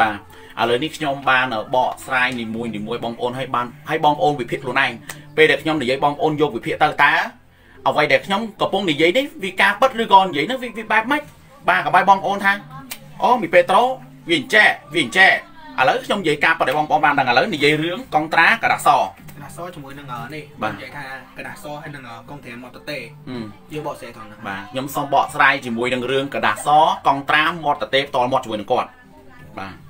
បាទឥឡូវនេះខ្ញុំបានបកស្រាយនីមួយនីមួយបងប្អូនឲ្យបានឲ្យបងប្អូនវិភាគខ្លួនឯងពេលដែលខ្ញុំនិយាយបងប្អូនយកវិភាគទៅតើអ្វីដែលខ្ញុំកំពុងនិយាយនេះវាការពិតឬក៏និយាយនោះវាបែបម៉េចបាទក៏បាយបងប្អូនថាអូមីពេត្រូវាអញ្ចែវាអញ្ចែឥឡូវខ្ញុំនិយាយការពិតឲ្យបងប្អូនបានដឹងឥឡូវនិយាយរឿងកងត្រាកដាសកដាសជាមួយនឹងនេះនិយាយថាកដាសហើយនឹងកងត្រាម៉ូតតេយើងបកស្រាយត្រង់ហ្នឹងបាទខ្ញុំសូមបកស្រាយជាមួយនឹងរឿងកដាសកងត្រាម៉ូតតេផ្ទាល់មាត់ជាមួយនឹងគាត់បាទ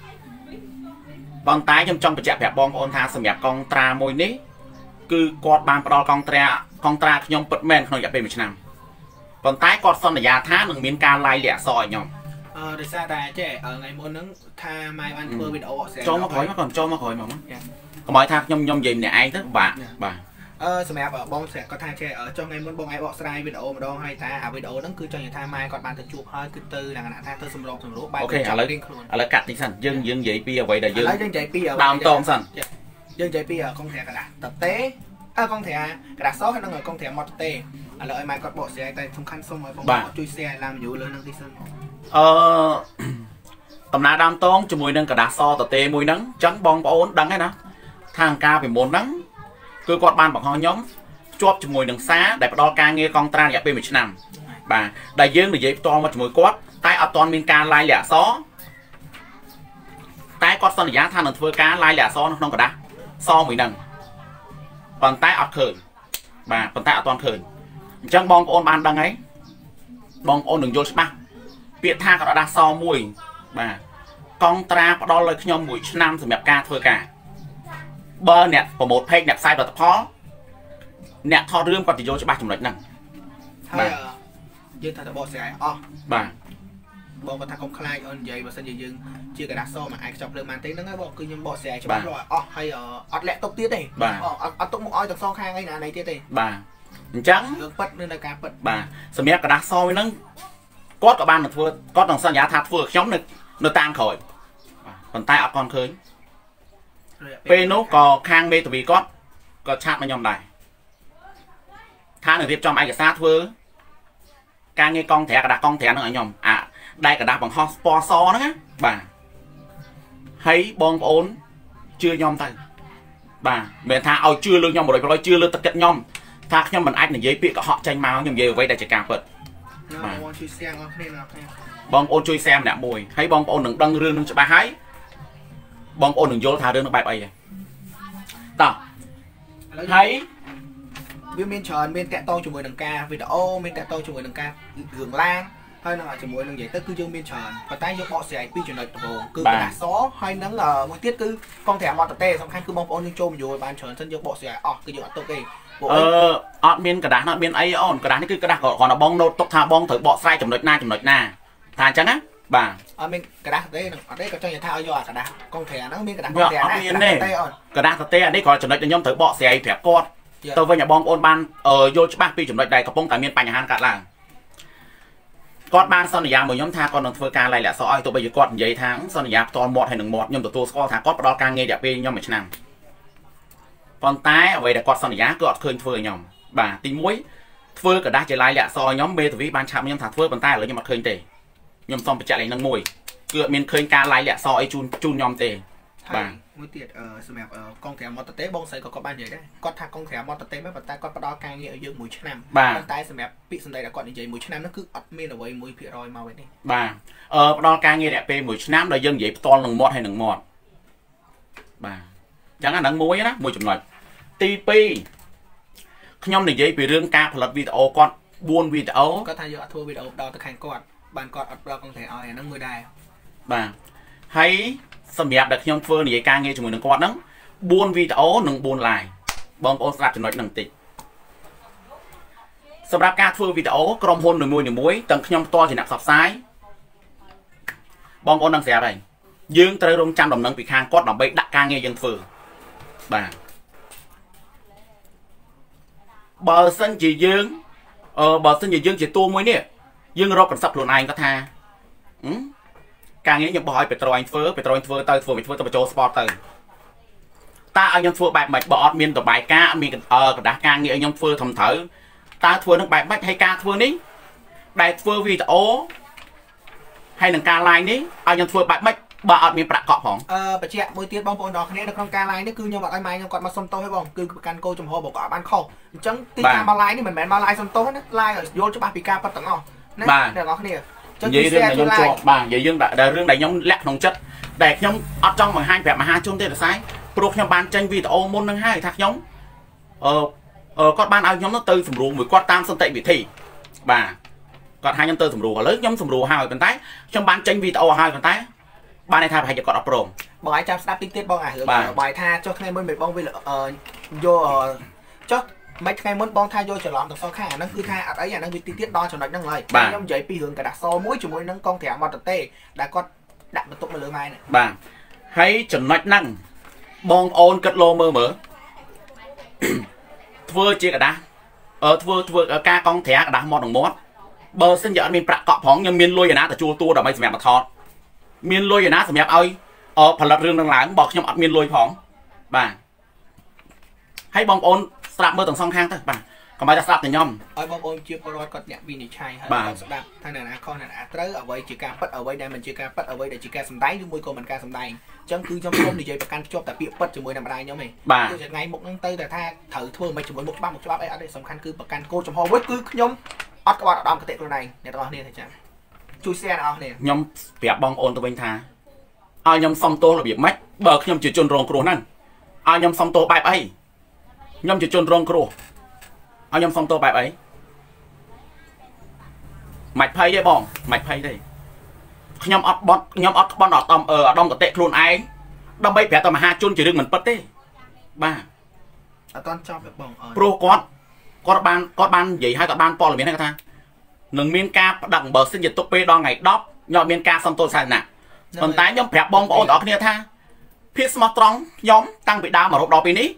ប៉ុន្តែខ្ញុំចង់បញ្ជាក់ប្រាប់បងប្អូនថាសម្រាប់កងត្រាមួយនេះគឺគាត់បានផ្ដល់កងត្រាកងត្រាខ្ញុំពិតមែនក្នុងរយៈពេល1ឆ្នាំប៉ុន្តែគាត់សន្យាថានឹងមានការឡាយលាក់សឲ្យខ្ញុំអឺដោយសារតែចេះថ្ងៃមុនហ្នឹងថាម៉ែបានធ្វើវីដេអូអកស្រែចូលមកក្រោយមកគាត់ចូលមកក្រោយមកមកកុំឲ្យថាខ្ញុំខ្ញុំនិយាយម្នាក់ឯងទៅបាទបាទ អឺសម្រាប់បងស្រីគាត់ថាចេះចុះថ្ងៃមុនបងឯងបកស្រាយវីដេអូម្ដងហើយថាអាវីដេអូហ្នឹងគឺចង់និយាយថាម៉ែគាត់បានទៅជួបហើយគឺទៅលក្ខណៈថាទៅសម្របសម្រួលបែបអូខេឥឡូវឥឡូវកាត់តិចសិនយើងយើងនិយាយពីអ្វីដែលយើងឥឡូវយើងនិយាយពីដើមតមសិនយើងនិយាយពីកងត្រាកដាតតេអើកងត្រាកដាសហើយនឹងកងត្រាមកតតេឥឡូវឲ្យម៉ែគាត់បកស្រាយតែសំខាន់សុំឲ្យបងជួយ share ឡើងយូរលើនឹងតិចសិនអឺកំណើដើមតងជាមួយនឹងកដាសតតេមួយហ្នឹងអញ្ចឹងបងប្អូនដឹងហើយណាថាអង្ការពីមុនហ្នឹង គឺគាត់បានបង្ហោះខ្ញុំជាប់ជាមួយនឹងសារដែលផ្ដល់ការងារកងត្រារយៈពេល1ឆ្នាំបាទដែលយើងនិយាយផ្ទាល់មកជាមួយគាត់តែអត់ទាន់មានការឡាយលាក់អក្សរតែគាត់សន្យាថានឹងធ្វើការឡាយលាក់អក្សរនៅក្នុងกระดาษសមួយហ្នឹងប៉ុន្តែអត់ឃើញបាទប៉ុន្តែអត់ទាន់ឃើញអញ្ចឹងបងប្អូនបានដឹងហើយបងប្អូននឹងយល់ច្បាស់ពាក្យថាក្រដាសសមួយបាទកងត្រាផ្ដល់ឲ្យខ្ញុំមួយឆ្នាំសម្រាប់ការធ្វើការ បើអ្នកប្រម៉ូទផេកអ្នកផ្សាយផលិតផលអ្នកថតរឿងគាត់ទៅយល់ច្បាស់ចំណុចហ្នឹងហើយយើងថាតបស្រាយអស់បាទបងគាត់ថាកុំខ្លាចអូននិយាយបើសិនជាយើងជាកដាសមកអាចខ្ចប់លើបានទេហ្នឹងហើយបងគឺខ្ញុំបកស្រាយច្បាស់លាស់អស់ហើយអត់លាក់ទុកទៀតទេអត់អត់ទុកមកឲ្យទាំងសងខាងឯណាណៃទៀតទេបាទអញ្ចឹងយើងប៉ិតនៅការប៉ិតបាទសម្រាប់កដាសហ្នឹងគាត់ក៏បានមកធ្វើគាត់នឹងសន្យាថាធ្វើឲ្យខ្ញុំនៅនៅតាមក្រោយប៉ុន្តែអត់គាត់ឃើញ ពេលនោះក៏ខាងមេធាវីគាត់ក៏ឆាតមកខ្ញុំដែរថានឹងរៀបចំឯកសារធ្វើការងារកងត្រាកដាស់កងត្រានឹងឲ្យខ្ញុំអាដែលกระดาษបង្ហោះពណ៌សហ្នឹងណាបាទហើយបងប្អូនជឿខ្ញុំទៅបាទមិនមែនថាឲ្យជឿលើខ្ញុំ100%ជឿលើទឹកចិត្តខ្ញុំថាខ្ញុំមិនអាចនិយាយពាក្យកុហកចេញមកខ្ញុំនិយាយអ្វីដែលជាការពិតបាទបងជួយ share អស់គ្នាណាបងប្អូនជួយ share ម្នាក់មួយហើយបងប្អូននឹងដឹងរឿងនឹងច្បាស់ហើយ បងប្អូននឹងយល់ថារឿងនោះបែបអីតោះហើយវាមានច្រើនមានតាក់ទងជាមួយនឹងការវីដេអូមានតាក់ទងជាមួយនឹងការរឿងឡានហើយនឹងជាមួយនឹងនិយាយទៅគឺយើងមានច្រើនប៉ុន្តែយើងបកស្រាយពីចំណុចដំបូងគឺកណ្ដាសហើយនឹងមួយទៀតគឺកងត្រាមតតេសំខាន់គឺបងប្អូនយើងចូលមយល់បានច្រើនសិនយើងបកស្រាយអស់គឺយើងអត់ទុកទេអឺអត់មានកណ្ដាស់ណាអត់មានអីអូនកណ្ដាស់នេះគឺកណ្ដាស់គ្រាន់តែបងណូតទុកថាបងត្រូវបកស្រាយចំណុចណាចំណុចណាថាអញ្ចឹងណា បាទអត់មានកระดาษទេអត់ទេក៏ចង់និយាយថាឲ្យយកអាกระดาษកងត្រាហ្នឹងមានកระดาษកងត្រាណាអត់មានទេกระดาษទេអានេះគ្រាន់ចំណុចដែលខ្ញុំត្រូវបកស្រាយប្រាប់គាត់ទៅវិញឲ្យបងប្អូនបានយល់ច្បាស់ពីចំណុចដែលកំពុងតែមានបញ្ហាកើតឡើងគាត់បានសន្យាមួយខ្ញុំថាគាត់នឹងធ្វើការឡាយលាក់សឲ្យទោះបីជាគាត់និយាយថាសន្យាផ្ទាល់មាត់ហើយនឹងមាត់ខ្ញុំទទួលស្គាល់ថាគាត់ផ្ដល់ការងាររយៈពេលខ្ញុំមួយឆ្នាំប៉ុន្តែអ្វីដែលគាត់សន្យាគឺអត់ឃើញធ្វើឲ្យខ្ញុំបាទទី1ធ្វើกระดาษជាឡាយលាក់សខ្ញុំមេធាវីបានឆាប់ខ្ញុំថាធ្វើប៉ុន្តែឥឡូវខ្ញុំអត់ឃើញទេ ខ្ញុំសូមបញ្ជាក់លេខនឹងមួយគឺអត់មានឃើញការឡាយលាក់សអីជូនជូនខ្ញុំទេបាទមួយទៀតអឺសម្រាប់កងត្រាម៉ូតតេបងស្រីក៏គាត់បាននិយាយដែរគាត់ថាកងត្រាម៉ូតតេមែនប៉ុន្តែគាត់ផ្ដល់ការងារឲ្យយើងមួយឆ្នាំប៉ុន្តែសម្រាប់ពាក្យសម្ដីដែលគាត់និយាយមួយឆ្នាំនោះគឺអត់មានអ្វី1%មកវិញទេបាទអឺផ្ដល់ការងាររយៈពេលមួយឆ្នាំដែលយើងនិយាយផ្ទាល់នឹងមាត់ហើយនឹងមាត់បាទអញ្ចឹងអាហ្នឹងមួយណាមួយចំណុចទី2ខ្ញុំនិយាយពីរឿងការផលិតវីដេអូគាត់4វីដេអូគាត់ថាយកអត់ធ្វើវីដេអូដល់ទៅខាងគាត់ បានគាត់អត់ផ្ដល់កងត្រាឲ្យអាហ្នឹងមួយដែរបាទហើយសម្រាប់ដែលខ្ញុំធ្វើនិយាយការងារជាមួយនឹងគាត់ហ្នឹង4វីដេអូនិង4 live បងប្អូនស្ដាប់ចំណុចហ្នឹងបន្តិចសម្រាប់ការធ្វើវីដេអូក្រុមហ៊ុននីមួយៗទាំងខ្ញុំផ្ទាល់ជាអ្នកផ្សព្វផ្សាយបងប្អូននឹងស្រាប់ហើយយើងត្រូវរងចាំដំណឹងពីខាងគាត់ដើម្បីដាក់ការងារយើងធ្វើបាទបើសិនជាយើងអឺបើសិនជាយើងជាតួមួយនេះ យើងរកកន្សឹកខ្លួនឯងគាត់ថាការងារខ្ញុំបោះឲ្យបេត្រូអញធ្វើបេត្រូអញធ្វើទៅធ្វើមិនធ្វើទៅបញ្ចូល sport ទៅតើឲ្យខ្ញុំធ្វើបែបម៉េចបើអត់មានតបាយការអត់មានកដាស់ការងារឲ្យខ្ញុំធ្វើធំត្រូវតើធ្វើនឹងបែបម៉េចហើយការធ្វើនេះដែលធ្វើវីដេអូហើយនឹងការ live នេះឲ្យខ្ញុំធ្វើបែបម៉េចបើអត់មានប្រាក់កក់ផងអឺបញ្ជាក់មួយទៀតបងប្អូនបងប្អូននៅក្នុងការ live នេះគឺខ្ញុំអត់ឲ្យម៉ែខ្ញុំគាត់មកសុំទោសទេបងគឺប្រកាន់គោចំហរបស់គាត់អត់បានខុសអញ្ចឹងទីការមក live នេះមិនមែនមក live សុំទោសណា live ឲ្យយល់ច្បាស់ពីការប៉ັດទាំងអស់ ណាអ្នកនរគ្នាចឹងនិយាយរឿងដែលខ្ញុំជាប់បាទនិយាយរឿងដែលរឿងដែលខ្ញុំលាក់ក្នុងចិត្តដែលខ្ញុំអត់ចង់បង្ហាញប្រាប់មហាជនទេតែស្អីព្រោះខ្ញុំបានចេញវីដេអូមុននឹងហើយថាខ្ញុំអឺគាត់បានឲ្យខ្ញុំទៅសម្រួលមួយគាត់តាមសន្តិវិធីបាទគាត់ថាខ្ញុំទៅសម្រួលឥឡូវខ្ញុំសម្រួលហើយប៉ុន្តែខ្ញុំបានចេញវីដេអូហើយប៉ុន្តែបានន័យថាប្រហែលជាគាត់អត់ព្រមបងឯងចាំស្ដាប់តិចទៀតបងអារឿងបាយថាចុះថ្ងៃមុនមិនបងវាយកចុះ មិនថ្ងៃមុនបងថាយកច្រឡំទាំងសងខាងអាហ្នឹងគឺថាអត់អីអាហ្នឹងវាទីទៀតដល់ចំណុចហ្នឹងហើយខ្ញុំនិយាយពីរឿងกระดาษសមួយជាមួយនឹងកងត្រាំមតតេដែលគាត់ដាក់បន្ទុកមកលើម៉ែនេះបាទហើយចំណុចហ្នឹងបងអូនគិតលោមើលមើលធ្វើជាกระดาษអឺធ្វើធ្វើការកងត្រាกระดาษមាត់នឹងមាត់បើសិនជាអត់មានប្រាក់កក់ផងខ្ញុំមានលុយឯណាទៅជួលតួដើម្បីសម្រាប់មកថតមានលុយឯណាសម្រាប់ឲ្យផលិតរឿងនឹងឡើងបើខ្ញុំអត់មានលុយផងបាទហើយបងប្អូន ស្ដាប់មើលទាំងសងខាងទៅបាទកុំឲ្យតែស្ដាប់តែខ្ញុំឲ្យបងប្អូនជាពលរដ្ឋគាត់អ្នកវិនិច្ឆ័យហើយគាត់ស្ដាប់ថាអ្នកណាខុសអ្នកណាត្រូវអ្វីជាការពិតអ្វីដែលមិនជាការពិតអ្វីដែលជាការសម្ដែងឬមួយក៏មិនការសម្ដែងអញ្ចឹងគឺខ្ញុំខ្ញុំនិយាយប្រកាន់ភ្ជាប់តែពាក្យពិតជាមួយនឹងម្ដាយខ្ញុំឯងគឺថ្ងៃមុខហ្នឹងទៅតែថាត្រូវធ្វើមិនជាមួយមុខច្បាប់មុខច្បាប់អីអត់ទេសំខាន់គឺប្រកាន់គោលចំហមួយគឺខ្ញុំអត់ក្បត់ឧត្តមកតិខ្លួនឯងអ្នកទាំងអស់គ្នាថាចាជួយ share អ្នកនរគ្នាខ្ញុំប្រាប់បងប្អូនទៅវិញថាឲ្យខ្ញុំសុំទោសរបៀបម៉េចបើខ្ញុំជាជនរងគ្រោះហ្នឹងឲ្យខ្ញុំសុំទោសបែបអី ខ្ញុំជាជនរងគ្រោះឲ្យខ្ញុំសុំទោសបែបអីមិនភ័យទេបងមិនភ័យទេខ្ញុំអត់បត់ខ្ញុំអត់ក្បន់អត់ដំអឺអដំកតិខ្លួនឯងដើម្បីប្រាប់ទៅមហាជនជារឿងមិនពិតទេបាទអត់តន់ចប់ទេបងព្រោះគាត់គាត់បានគាត់បាននិយាយឲ្យគាត់បានព័ត៌មានគាត់ថានឹងមានការប្តឹងបើសិនជាទុកពេលដល់ថ្ងៃ10ខ្ញុំមានការសំទោសសាសនាប៉ុន្តែខ្ញុំប្រាប់បងប្អូនទាំងអស់គ្នាថាភាពស្មោះត្រង់ខ្ញុំតាំងពីដើមមករហូតដល់ពេលនេះ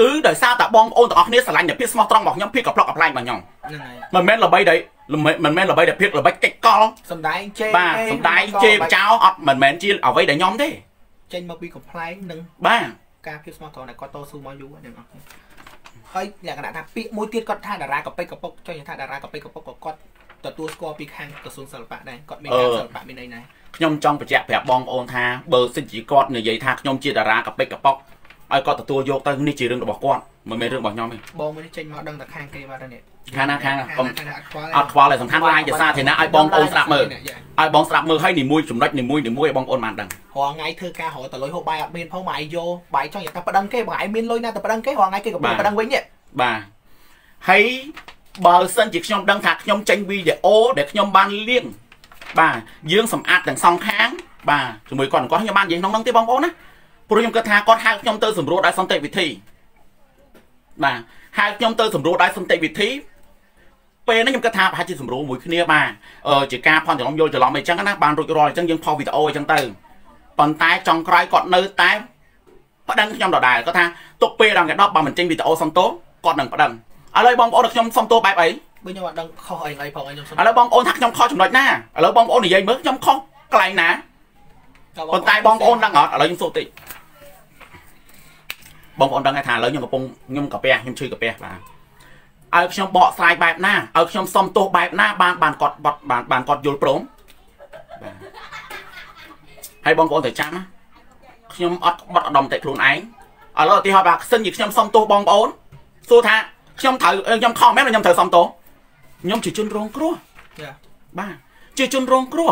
គឺដោយសារតែបងប្អូនទាំងអស់គ្នាស្រឡាញ់តែភាពស្មោះត្រង់របស់ខ្ញុំភាពកប្លុកកប្លែងរបស់ខ្ញុំហ្នឹងហើយមិនមែនល្បីដែលមិនមែនល្បីតែភាពល្បីកិច្ចកលសំដែងជេរបាទសំដែងជេរបចោអត់មិនមែនជាអ្វីដែលខ្ញុំទេចេញមកពីកំ pl ែងនិងបាទការភាពស្មោះត្រង់ដែលគាត់តស៊ូមកយូរហ្នឹងអស់ហើយលក្ខណៈថាពាក្យមួយទៀតគាត់ថាតារាកប៉ិចកពុកចុះថាតារាកប៉ិចកពុកក៏គាត់ទទួលស្គាល់ពីខាងក្រសួងសិល្បៈដែរគាត់មានការសិល្បៈមានន័យណាខ្ញុំចង់បញ្ជាក់ប្រាប់បងប្អូនថាបើសិនជាគាត់និយាយថាខ្ញុំជាតារាកប៉ិចកពុក ឲ្យគាត់ទទួលយកទៅនេះជារឿងរបស់គាត់មិនមែនរឿងរបស់ខ្ញុំទេបងមួយចេញមកដឹងតែខាងគេបាត់នេះខាងណាខាងកុំអត់ខ្វល់ទេសំខាន់ឡាយជាសាធារណៈឲ្យបងប្អូនស្ដាប់មើលឲ្យបងស្ដាប់មើលឲ្យនីមួយចំណុចនីមួយនីមួយឲ្យបងប្អូនបានដឹងរាល់ថ្ងៃធ្វើការរកតលុយហូបបាយអត់មានផងបាយយកបាយចង់យកតែប្តឹងគេបងឯងមានលុយណាទៅប្តឹងគេរាល់ថ្ងៃគេក៏ប្តឹងវិញទេបាទហើយបើសិនជាខ្ញុំដឹងថាខ្ញុំចេញវីដេអូដែលខ្ញុំបានលៀងបាទយើងសម្អាតទាំងសងខាងបាទជាមួយគាត់គាត់ខ្ញុំបាននិយាយក្នុងហ្នឹងទេបងប្អូនណា ព្រោះខ្ញុំគិតថាគាត់ហៅខ្ញុំទៅសម្រួលដោយសន្តិវិធីបាទហៅខ្ញុំទៅសម្រួលដោយសន្តិវិធីពេលហ្នឹងខ្ញុំគិតថាប្រហែលជាសម្រួលមួយគ្នាបាទអឺជាការផន់ច្រឡំយល់ច្រឡំអីចឹងណាបានរួចរាល់អញ្ចឹងយើងផុសវីដេអូអញ្ចឹងទៅប៉ុន្តែចុងក្រោយគាត់នៅតែប្តឹងខ្ញុំដដែលគាត់ថាទុកពេលដល់ថ្ងៃ10បើមិនចេញវីដេអូសំទោគាត់នឹងប្តឹងឥឡូវបងប្អូនខ្ញុំសុំទោសបែបអីបើខ្ញុំអត់ដឹងខុសអីអីផងខ្ញុំសុំឥឡូវបងប្អូនថាខ្ញុំខុសចំណុចណាឥឡូវបងប្អូននិយាយមើលខ្ញុំខុសកន្លែងណាប៉ុន្តែបងប្អូនដឹងអត់ឥឡូវខ្ញុំសួរតិច បងប្អូនដឹងថាឥឡូវខ្ញុំកំពុងខ្ញុំកាពះខ្ញុំឈឺកាពះបាទឲ្យខ្ញុំបកស្រាយបែបណាឲ្យខ្ញុំសុំទោសបែបណាបានបានគាត់បត់បានបានគាត់យល់ព្រមបាទហើយបងប្អូនត្រូវចាំណាខ្ញុំអត់បត់ឧត្តមតិខ្លួនឯងឥឡូវឧទាហរណ៍ថាសិនជាខ្ញុំសុំទោសបងប្អូនសួរថាខ្ញុំត្រូវខ្ញុំខំមែនខ្ញុំត្រូវសុំទោសខ្ញុំជាជនរងគ្រោះចាបាទជាជនរងគ្រោះ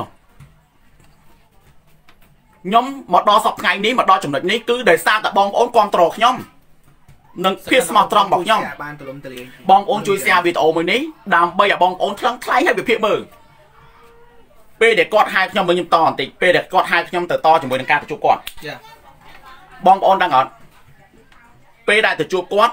ខ្ញុំមកដល់សពថ្ងៃនេះមកដល់ចំណុចនេះគឺដោយសារតែបងប្អូនគ្រប់គ្រងខ្ញុំនិងភាពស្មោះត្រង់របស់ខ្ញុំបានទលំទលាយបងប្អូនជួយ share វីដេអូមួយនេះដើម្បីឲ្យបងប្អូនថ្លឹងថ្លែងឲ្យវិភាគមើលពេលដែលគាត់ហៅខ្ញុំមើលខ្ញុំតបន្តិចពេលដែលគាត់ហៅខ្ញុំទៅតជាមួយនឹងការទៅជួបគាត់ចាបងប្អូនដឹងអត់ពេលដែលទៅជួបគាត់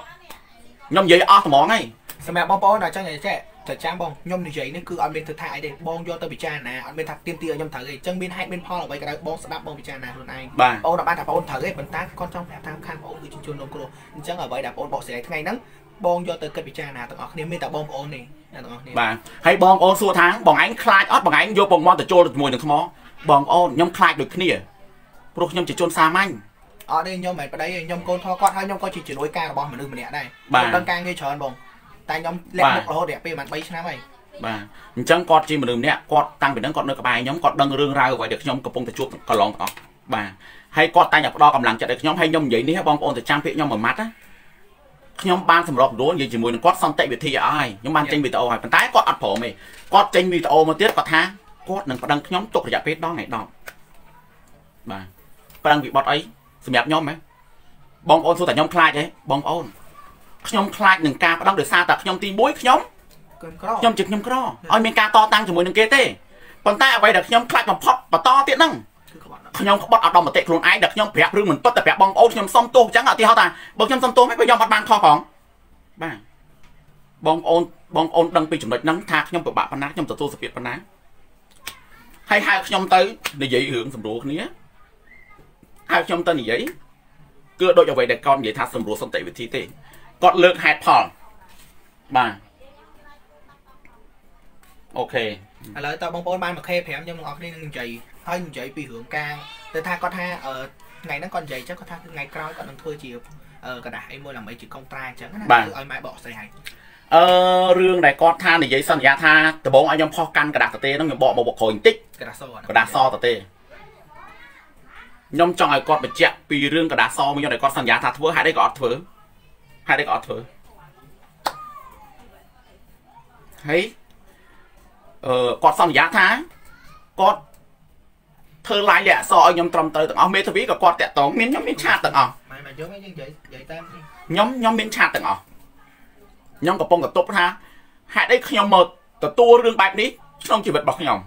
ខ្ញុំនិយាយអស់ត្មងហើយសម្រាប់បងប្អូនដែលចង់និយាយចេះ តែចាំបងខ្ញុំនិយាយនេះគឺអត់មានធ្វើថាអីទេបងយកទៅពិចារណាអត់មានថាទៀមទីឲ្យខ្ញុំត្រូវទេអញ្ចឹងមានហេតុមានផលអ្វីក៏ដោយបងស្ដាប់បងពិចារណាខ្លួនឯងបងអត់បានថាបងត្រូវទេប៉ុន្តែគាត់ចង់ប្រាប់តាមខាងបងគឺជាជនរងគ្រោះអញ្ចឹងអ្វីដែលបងបកស្រាយថ្ងៃហ្នឹងបងយកទៅគិតពិចារណាទាំងអស់គ្នាមានតែបងប្អូនទេទាំងអស់គ្នាបាទហើយបងប្អូនសួរថាបងឯងខ្លាចអត់បងឯងយកពងមាត់ទៅចូលជាមួយនឹងថ្មបងប្អូនខ្ញុំខ្លាចដូចគ្នាព្រោះខ្ញុំជាជនសាមញ្ញអត់ទេខ្ញុំមិនប្តីទេខ្ញុំកូនធေါ်គាត់ហើយខ្ញុំក៏ជាជំនួយការរបស់មនុស្សម្នាក់ដែរខ្ញុំដឹងការងារច្រើនបង តែខ្ញុំលាក់មុខរហូតរយៈពេលប្រហែល3ឆ្នាំហើយបាទអញ្ចឹងគាត់ជាមនុស្សម្នាក់គាត់តាំងពីហ្នឹងគាត់នៅក្បែរខ្ញុំគាត់ដឹងរឿងរ៉ាវអ្វីដែលខ្ញុំកំពុងតែជួបកន្លងទាំងអស់បាទហើយគាត់តែងតែផ្ដល់កម្លាំងចិត្តឲ្យខ្ញុំហើយខ្ញុំនិយាយនេះបងប្អូនទៅចាំពាក្យខ្ញុំមួយម៉ាត់ណាខ្ញុំបានសម្របរួលនិយាយជាមួយនឹងគាត់សន្តិវិធីឲ្យខ្ញុំបានចេញវីដេអូឲ្យប៉ុន្តែគាត់អត់ព្រមទេគាត់ចេញវីដេអូមកទៀតគាត់ថាគាត់នឹងប្តឹងខ្ញុំទុករយៈពេលដល់ថ្ងៃ10បាទប្តឹងវិបត្តិអីសម្រាប់ខ្ញុំហ៎បងប្អូនសួរតែខ្ញុំខ្លាចហ៎បងប្អូន ខ្ញុំខ្លាចនឹងការប្តឹងដោយសារតែខ្ញុំទី1ខ្ញុំខ្ញុំជាខ្ញុំក្រឲ្យមានការតតាំងជាមួយនឹងគេទេប៉ុន្តែអ្វីដែលខ្ញុំខ្លាចបំផុតបន្តទៀតហ្នឹងខ្ញុំក្បត់អត់ដល់មតិខ្លួនឯងដែលខ្ញុំប្រាប់រឿងមិនពិតតែប្រាប់បងប្អូនខ្ញុំសុំទោសអញ្ចឹងឧទាហរណ៍ថាបើខ្ញុំសុំទោសមិនបើខ្ញុំអត់បានខុសផងបាទបងប្អូនបងប្អូនដឹងពីចំណុចហ្នឹងថាខ្ញុំពិបាកប៉ុណ្ណាខ្ញុំទទួលសភាពប៉ុណ្ណាហើយហៅខ្ញុំទៅនិយាយរឿងសម្រួលគ្នាហៅខ្ញុំទៅនិយាយគឺដូចអ្វីដែលគាត់និយាយថាសម្រួលសន្តិវិធីទេ គាត់លើកហេតុផលបាទអូខេឥឡូវតើបងប្អូនបាន 1K 5ខ្ញុំទាំងអស់គ្នានឹងនិយាយហើយនិយាយពីរឿងការទៅថាគាត់ថាថ្ងៃហ្នឹងគាត់និយាយចឹងគាត់ថាថ្ងៃក្រោយគាត់នឹងធ្វើជាกระดาษអីមួយដើម្បីជាកុងត្រាអញ្ចឹងណាឲ្យម៉ែបកស្រាយឲ្យអឺរឿងដែលគាត់ថានិយាយសន្យាថាដំបងឲ្យខ្ញុំផុសកាន់กระดาษតទេហ្នឹងខ្ញុំបកមកបកក្រោយបន្តិចกระดาษសกระดาษសតទេខ្ញុំចង់ឲ្យគាត់បញ្ជាក់ពីរឿងกระดาษសមួយខ្ញុំដែលគាត់សន្យាថាធ្វើហេតុអីក៏អត់ធ្វើ ហេតុអីក៏អត់ធ្វើហើយអឺគាត់សន្យាថាគាត់ធ្វើឡាយលាក់អក្សរឲ្យខ្ញុំត្រឹមត្រូវទាំងអស់មេធាវីក៏គាត់តាក់តងមានខ្ញុំមានឆាតទាំងអស់មិនមកយើងយើងនិយាយនិយាយតាមខ្ញុំខ្ញុំមានឆាតទាំងអស់ខ្ញុំកំពុងតតុបថាហេតុអីខ្ញុំមកទទួលរឿងបែបនេះក្នុងជីវិតរបស់ខ្ញុំ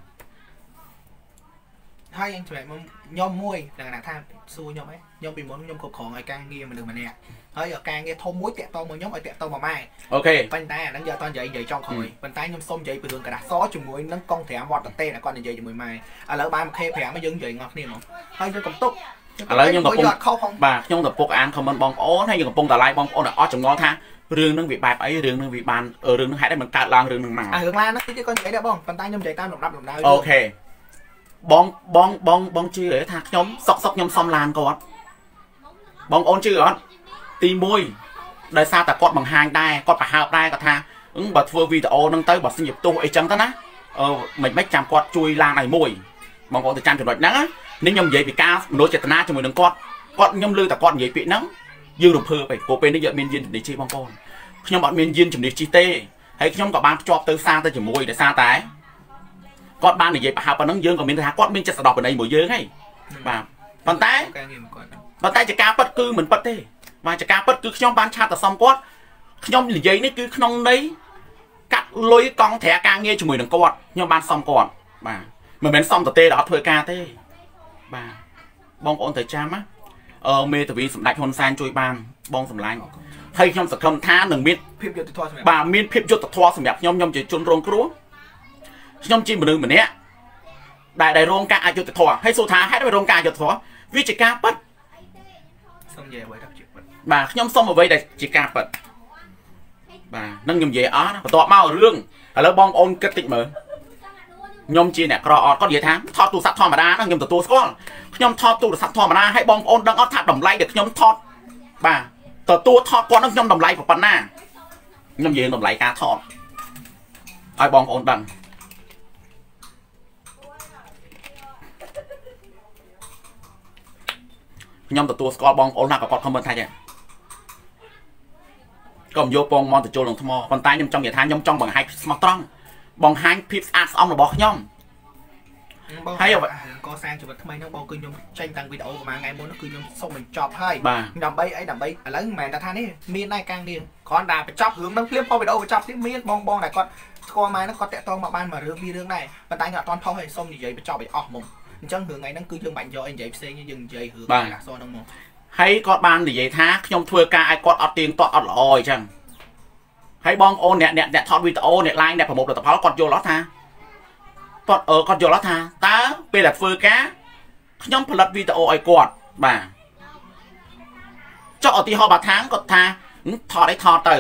ហើយអញច្បាស់មកខ្ញុំមួយដែលថាសួរខ្ញុំឯងខ្ញុំពីមុនខ្ញុំគ្រប់គ្រងឲ្យការងារមនុស្សម្នាក់ ហើយការងារធំមួយតាក់តងមកខ្ញុំឲ្យតាក់តងមកម៉ែអូខេប៉ុន្តែអានឹងយកអត់និយាយនិយាយចង់ក្រោយប៉ុន្តែខ្ញុំសូមនិយាយពីរឿងក្រដាសសជាមួយនឹងកង5វត្តតេគាត់និយាយជាមួយម៉ែឥឡូវបាន K5 យើងនិយាយងល់គ្នាមកហើយយើងកំតុកឥឡូវខ្ញុំកំពុងបាទខ្ញុំកំពុងអាន comment បងប្អូនហើយខ្ញុំកំពុងត like បងប្អូនឲ្យអត់ចងល់ថារឿងនឹងវាបែបអីរឿងនឹងវាបានរឿងនឹងហេតុអីមិនកើតឡើងរឿងនឹងមកអារឿងឡើងហ្នឹងគេក៏និយាយដែរបងប៉ុន្តែខ្ញុំនិយាយតាមលំដាប់លំដៅអូខេបងបងបងបងជឿថាខ្ញុំសក់សក់ខ្ញុំសំឡានគាត់បងប្អូនជឿអត់ ទី1ដោយសារតែគាត់បង្ហាញដែរគាត់ប្រហើបដែរគាត់ថាបើធ្វើវីដេអូហ្នឹងទៅបើសិនជាផ្ទុះអីចឹងទៅណាអឺមិនមិនចាំគាត់ជួយឡានឲ្យមួយបងប្អូនទៅចាំចំណុចហ្នឹងនេះខ្ញុំនិយាយពីការមនោចេតនាជាមួយនឹងគាត់គាត់ខ្ញុំលើតែគាត់និយាយពាក្យហ្នឹងយើងរំភើបឯងព្រោះពេលនេះយើងមានយានជំនិះជិះបងប្អូនខ្ញុំអត់មានយានជំនិះជិះទេហើយខ្ញុំក៏បានភ្ជាប់ទៅសារទៅជាមួយដោយសារតែគាត់បាននិយាយប្រហែលប៉ុណ្ណឹងយើងក៏មានថាគាត់មានចិត្តស្ដោះបណៃមួយយើងហើយបាទប៉ុន្តែប៉ុន្តែចការពិតគឺមិនពិតទេ បាទចការពិតគឺខ្ញុំបានឆាតទៅសុំគាត់ខ្ញុំនិយាយនេះគឺក្នុងន័យកាត់លុយកង់ត្រាការងារជាមួយនឹងគាត់ខ្ញុំបានសុំគាត់បាទមិនមែនសុំទៅទេដល់អត់ធ្វើការទេបាទបងប្អូនត្រូវចាំណាអឺមេតាវីសម្ដេចហ៊ុនសែនជួយបានបងសម្លាញ់ហើយខ្ញុំសង្ឃឹមថានឹងមានភាពយុត្តិធម៌សម្រាប់បាទមានភាពយុត្តិធម៌សម្រាប់ខ្ញុំខ្ញុំជាជនរងគ្រោះខ្ញុំជាមនុស្សម្នាក់ដែលដែលរងការអយុត្តិធម៌ហើយសួរថាហេតុអ្វីរងការអយុត្តិធម៌វាជាការពិតសុំនិយាយអ្វីដែលជាពិត បាទខ្ញុំសុំអ្វីដែលជាការពិតបាទនឹងខ្ញុំនិយាយអស់ណាបន្ទាប់មករឿងឥឡូវបងប្អូនគិតតិចមើលខ្ញុំជាអ្នកក្រអត់គាត់និយាយថាថតទូរស័ព្ទធម្មតាណាខ្ញុំទទួលស្គាល់ខ្ញុំថតទូរស័ព្ទធម្មតាឲ្យបងប្អូនដឹងអត់ថាតម្លៃដែលខ្ញុំថតបាទទទួលថតគាត់នឹងខ្ញុំតម្លៃប៉ុណ្ណាខ្ញុំនិយាយតម្លៃការថតឲ្យបងប្អូនដឹងខ្ញុំទទួលស្គាល់បងប្អូនណាក៏គាត់ខមមិនថាចឹង ក៏មិនយកពងមន់ទៅចូលនឹងថ្មប៉ុន្តែខ្ញុំចង់និយាយថាខ្ញុំចង់បង្ហាញស្មោះត្រង់បង្ហាញភាពស្អាតស្អំរបស់ខ្ញុំហើយកសាងជីវិតថ្មីហ្នឹងបងគឺខ្ញុំចេញតាំងវីដេអូប្រហែលថ្ងៃមុនគឺខ្ញុំសុំបញ្ចប់ហើយដើម្បីអីដើម្បីឥឡូវមិនមែនថានេះមានដែរកាំងនេះគ្រាន់តែបញ្ចប់រឿងហ្នឹងភ្លាមផុសវីដេអូបញ្ចប់ទៀតមានបងបងដែលគាត់ស្គាល់ម៉ែហ្នឹងគាត់តាក់ទងមកបានមួយរឿងពីររឿងដែរប៉ុន្តែខ្ញុំអត់ទាន់ផុសឲ្យសុំនិយាយបញ្ចប់ឲ្យអស់ហ្មងអញ្ចឹងរឿងថ្ងៃហ្នឹងគឺយើងបាច់យកអីនិយាយផ្សេងយើងនិយាយរឿងអាសហ្នឹងមក ហើយគាត់បាននិយាយថាខ្ញុំធ្វើការឲ្យគាត់អត់ទៀងទាត់អត់ល្អអញ្ចឹងហើយបងអូនអ្នកអ្នកអ្នកថតវីដេអូអ្នក line អ្នកប្រមូលផលិតផលគាត់យល់អត់ថាគាត់អឺគាត់យល់អត់ថាតើពេលដែលធ្វើការខ្ញុំផលិតវីដេអូឲ្យគាត់បាទចុះឧទាហរណ៍បាថាងគាត់ថាថតអីថតទៅ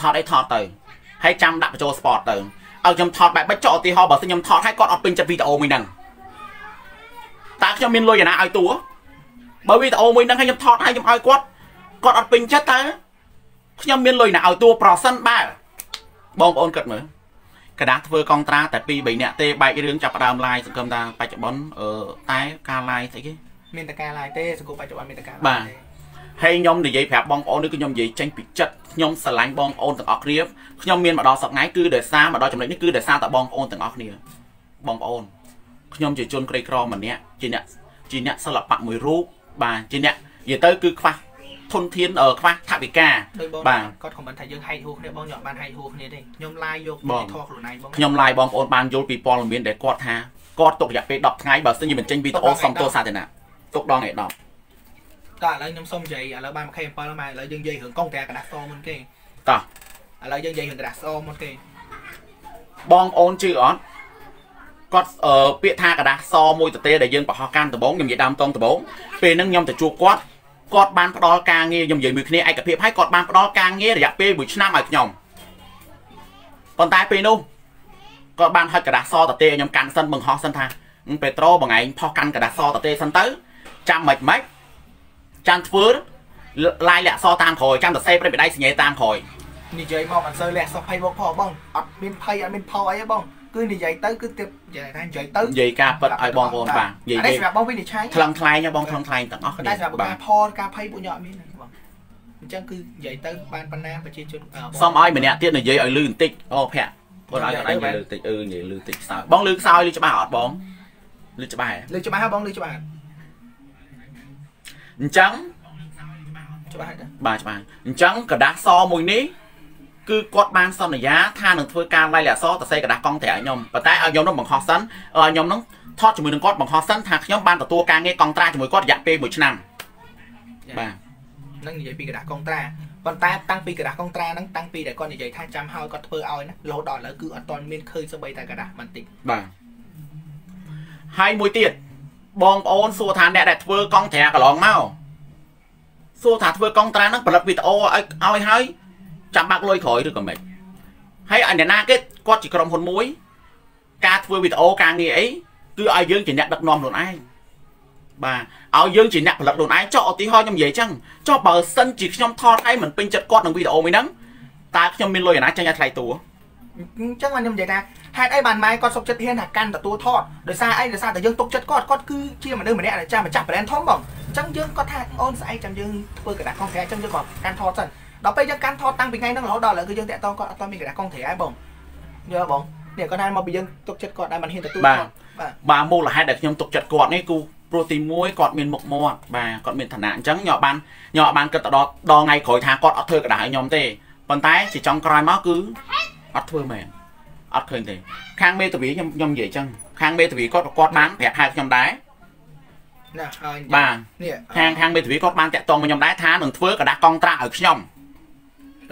ថតអីថតទៅហើយចាំដាក់បញ្ចូល sport ទៅឲ្យខ្ញុំថតបែបបិចចុះឧទាហរណ៍បើសិនខ្ញុំថតឲ្យគាត់អត់ពេញចិត្តវីដេអូមួយហ្នឹងតើខ្ញុំមានលុយណាឲ្យតួ បើវីដេអូមួយហ្នឹងឲ្យខ្ញុំថតឲ្យខ្ញុំឲ្យគាត់គាត់អត់ពេញចិត្តតើខ្ញុំមានលុយណាឲ្យតួប្រសិនបើបងប្អូនគិតមើលកដាស់ធ្វើកងត្រាតែ2 3នាក់ទេបែករឿងចាប់ដើមឡាយសង្គមថាបច្ចុប្បន្នអឺតែការឡាយស្អីគេមានតែការឡាយទេសង្គមបច្ចុប្បន្នមានតែការឡាយបាទហើយខ្ញុំនិយាយប្រាប់បងប្អូននេះគឺខ្ញុំនិយាយចេញពីចិត្តខ្ញុំស្រឡាញ់បងប្អូនទាំងអស់គ្នាខ្ញុំមានមកដល់សប្ដាហ៍គឺដោយសារមកដល់ចំណុចនេះគឺដោយសារតែបងប្អូនទាំងអស់គ្នាបងប្អូនខ្ញុំជាជនក្រីក្រម្នាក់ជាអ្នកជាអ្នកសិល្បៈមួយរូប បាទជាអ្នកនិយាយទៅគឺខ្វះធនធានខ្វះថវិកាបាទគាត់ខមមិនថាយើងហែកហួសគ្នាបងខ្ញុំអត់បានហែកហួសគ្នាទេខ្ញុំឡាយយកពីធေါ်ខ្លួនឯងបងខ្ញុំឡាយបងប្អូនបានយល់ពីព័ត៌មានដែលគាត់ថាគាត់ទុករយៈពេល10ថ្ងៃបើសិនជាមិនចេញវីដេអូសំទោសសាធារណៈទុកដល់ថ្ងៃ10តោះឥឡូវខ្ញុំសូមនិយាយឥឡូវបាន27មកឥឡូវយើងនិយាយរឿងកងតាកដាសសមុនគេតោះឥឡូវយើងនិយាយរឿងកដាសសមុនគេបងអូនជឿអត់ គាត់ពាក្យថាกระดาษសមួយទទេដែលយើងបរោះកាន់ដំបងខ្ញុំនិយាយដើមតងដំបងពេលហ្នឹងខ្ញុំទៅជួបគាត់គាត់បានផ្ដល់ការងារខ្ញុំនិយាយមួយគ្នាឯកភាពឲ្យគាត់បានផ្ដល់ការងាររយៈពេល1ឆ្នាំឲ្យខ្ញុំប៉ុន្តែពេលនោះគាត់បានហុចกระดาษសតទេខ្ញុំកាន់សិនបង្ហោះសិនថាពេត្រូបងឯងផុសកាន់กระดาษសតទេសិនទៅចាំមិនម៉េចចាំធ្វើឡាយលាក់សតាមក្រោយចាំសរសេរប្រិបដៃសញ្ញាតាមក្រោយនិយាយមកអត់សូវលះសោះភ័យមកផងបងអត់មានភ័យអត់មានផោអីទេបង គឺនិយាយទៅគឺទៀតនិយាយថានិយាយទៅនិយាយការពិតឲ្យបងប្អូនបាទនិយាយសម្រាប់បងវិនិច្ឆ័យថ្លឹងថ្លែងបងថ្លឹងថ្លែងទាំងអស់គ្នាតែសម្រាប់ការផលការភ័យពួកខ្ញុំអត់មានបងអញ្ចឹងគឺនិយាយទៅបានប៉ុណ្ណាប្រជាជនសុំឲ្យម្នាក់ទៀតនិយាយឲ្យលឺបន្តិចអូភ័ក្រគាត់ឲ្យគាត់ឯងនិយាយលឺតិចអឺនិយាយលឺតិចខ្សោយបងលឺខ្សោយលឺច្បាស់អត់បងលឺច្បាស់លឺច្បាស់ហ៎បងលឺច្បាស់អញ្ចឹងច្បាស់បាទច្បាស់អញ្ចឹងกระดาษសមួយនេះ គឺគាត់បានសន្យាថានឹងធ្វើការឡាយអក្សរទៅសេកដាស់កង់ត្រែខ្ញុំប៉ុន្តែឲ្យខ្ញុំនឹងបង្ខំសិនខ្ញុំនឹងថតជាមួយនឹងគាត់បង្ខំសិនថាខ្ញុំបានទទួលការងារកង់ត្រាជាមួយគាត់រយៈពេល1ឆ្នាំបាទនឹងនិយាយពីกระดาษកង់ត្រាប៉ុន្តែតាំងពីกระดาษកង់ត្រាហ្នឹងតាំងពីដែលគាត់និយាយថាចាំឲ្យគាត់ធ្វើឲ្យណាលោដល់ឥឡូវគឺអត់ទាន់មានឃើញសម្បីតែกระดาษបន្តិចបាទហើយមួយទៀតបងប្អូនសួរថាអ្នកដែលធ្វើកង់ត្រាកន្លងមកសួរថាធ្វើកង់ត្រាហ្នឹងផលិតវីដេអូឲ្យឲ្យហើយ ចាំបាក់លុយក្រោយឬក៏មិនហើយអអ្នកណាគេគាត់ជាក្រុមហ៊ុនមួយ ការធ្វើវីដេអូការងារអីគឺឲ្យយើងជាអ្នកដឹកនាំខ្លួនឯងបាទឲ្យយើងជាអ្នកផលិតខ្លួនឯងចុះឧទាហរណ៍ខ្ញុំនិយាយចឹងចុះបើសិនជាខ្ញុំថតឯងមិនពេញចិត្តគាត់នឹងវីដេអូមួយហ្នឹងតើខ្ញុំមានលុយអាណាចាញ់ឲ្យថ្លៃតួអញ្ចឹងខ្ញុំនិយាយថាហេតុអីបានម៉ែគាត់សុកចិត្តហ៊ានថាកាន់ទទួលថតដោយសារអីដោយសារតែយើងទុកចិត្តគាត់គាត់គឺជាមនុស្សម្នាក់ដែលចាំម្ចាស់ brand ធំបងអញ្ចឹងយើងគាត់ថាអូនស្អែកចាំយើងធ្វើកណ្ដាស់ខុសត្រូវអញ្ចឹងយើងក៏កាន់ថតសិន ដល់ពេលយើងកាន់ថតតាំងពីថ្ងៃហ្នឹងរហូតដល់ឥឡូវគឺយើងតាក់តងគាត់អត់ទាន់មានក្រដាស់កងត្រៃហើយបងយល់បងនេះគាត់ថាមកពីយើងទុកចិត្តគាត់ដែលមិនហ៊ានទទួលថតបាទបាទមូលហេតុដែលខ្ញុំទុកចិត្តគាត់នេះគូព្រោះទី1គាត់មានមុខមាត់បាទគាត់មានឋានៈអញ្ចឹងញ៉ាំបានញ៉ាំបានគិតទៅដល់ដល់ថ្ងៃក្រោយថាគាត់អត់ធ្វើក្រដាស់ឲ្យខ្ញុំទេប៉ុន្តែជាចុងក្រោយមកគឺអត់ធ្វើមែនអត់ឃើញទេខាងមេតាវីខ្ញុំខ្ញុំនិយាយអញ្ចឹងខាងមេតាវីគាត់គាត់បានប្រាប់ហៅខ្ញុំដែរណាហើយបាទនេះខាងខាងមេតាវីគាត់បានតាក់ទងមកខ្ញុំដែរថានឹងធ្វើក្រដាស់កងត្រាឲ្យខ្ញុំ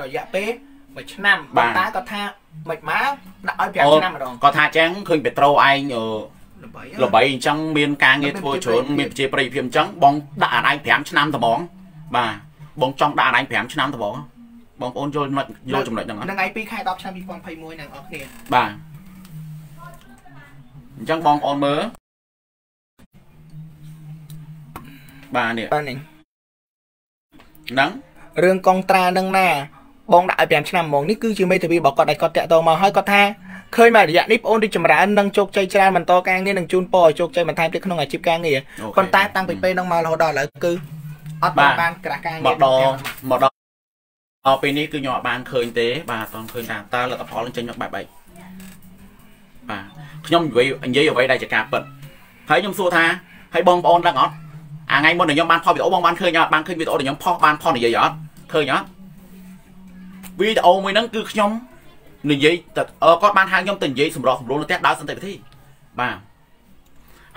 រយៈពេលមួយឆ្នាំប៉ុន្តែគាត់ថាមិនមកដាក់ឲ្យ5ឆ្នាំម្ដងគាត់ថាចឹងឃើញពេត្រូឯងល្បីអញ្ចឹងមានការងារធ្វើច្រើនមានប្រជាប្រិយភាពអញ្ចឹងបងដាក់អានឯង5ឆ្នាំត្មងបាទបងចង់ដាក់អានឯង5ឆ្នាំត្មងបងប្អូនយល់យល់ចំណុចហ្នឹងហ្នឹងឯង2ខែ10ឆ្នាំ2021ហ្នឹងអស់គ្នាបាទអញ្ចឹងបងប្អូនមើលបាទនេះបាទនេះហ្នឹងរឿងកងត្រានឹងណា បងដាក់ឲ្យ5ឆ្នាំហ្មងនេះគឺជាមេធាវីរបស់គាត់ដែលគាត់តាក់ទងមកហើយគាត់ថាឃើញមករយៈនេះបងអូនរីចម្រើននិងជោគជ័យច្រើនបន្តការងារនឹងជូនពរឲ្យជោគជ័យបន្ថែមទៀតក្នុងអាជីពការងារប៉ុន្តែតាំងពីពេលហ្នឹងមករហូតដល់ឥឡូវគឺអត់បានក្រាស់ការងារមកដល់មកដល់ដល់ពេលនេះគឺខ្ញុំអត់បានឃើញទេ បាទអត់ឃើញថាតើលទ្ធផលនឹងចេញមកបែបបែបបាទខ្ញុំនិយាយនិយាយអ្វីដែលជាការពិតហើយខ្ញុំសួរថាហើយបងប្អូនដឹងអត់អាថ្ងៃមុនខ្ញុំបានផុសវីដេអូបងបានឃើញអត់បានឃើញវីដេអូដែលខ្ញុំផុសបានផុសនិយាយអត់ឃើញអត់ វីដេអូមួយហ្នឹងគឺខ្ញុំនិយាយគាត់បានហៅខ្ញុំទៅនិយាយសម្រាប់សម្រួលនៅផ្ទះដើរសន្តិវិធីបាទ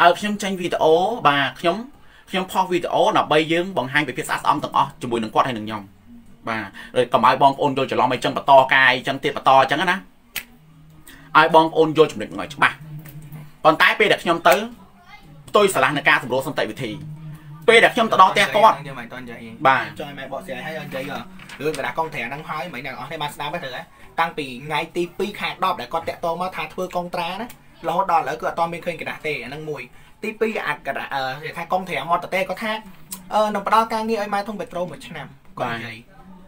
ឲ្យខ្ញុំចេញវីដេអូបាទខ្ញុំខ្ញុំផុសវីដេអូដើម្បីយើងបង្ហាញពីភាពស្អាតស្អំទាំងអស់ជាមួយនឹងគាត់ហើយនឹងខ្ញុំបាទហើយកុំឲ្យបងប្អូនយល់ច្រឡំអីចឹងបន្តកាយចឹងទៀតបន្តចឹងណាឲ្យបងប្អូនយល់ចំណុចហ្នឹងឲ្យច្បាស់ប៉ុន្តែពេលដែលខ្ញុំទៅផ្ទុយស្រឡះនឹងការសម្រួលសន្តិវិធី ពេលដែលខ្ញុំទៅដល់ផ្ទះគាត់ខ្ញុំមិនតន់និយាយបាទចុះឲ្យម៉ែបកស្រាយឲ្យនិយាយរឿងកណ្ដាស់កងត្រាហ្នឹងហើយមិញអ្នកនរគ្នាបានស្ដាប់ទេត្រូវហ៎តាំងពីថ្ងៃទី2ខែ10ដែលគាត់តាក់ទងមកថាធ្វើកងត្រាណារហូតដល់ឥឡូវគឺអត់តមានឃើញកណ្ដាស់ទេអាហ្នឹងមួយទី2អាកណ្ដាស់គេថាកងត្រាមកតទេគាត់ថាអឺនឹងផ្ដល់ការងារឲ្យម៉ែធំពេត្រូមួយឆ្នាំគាត់និយាយ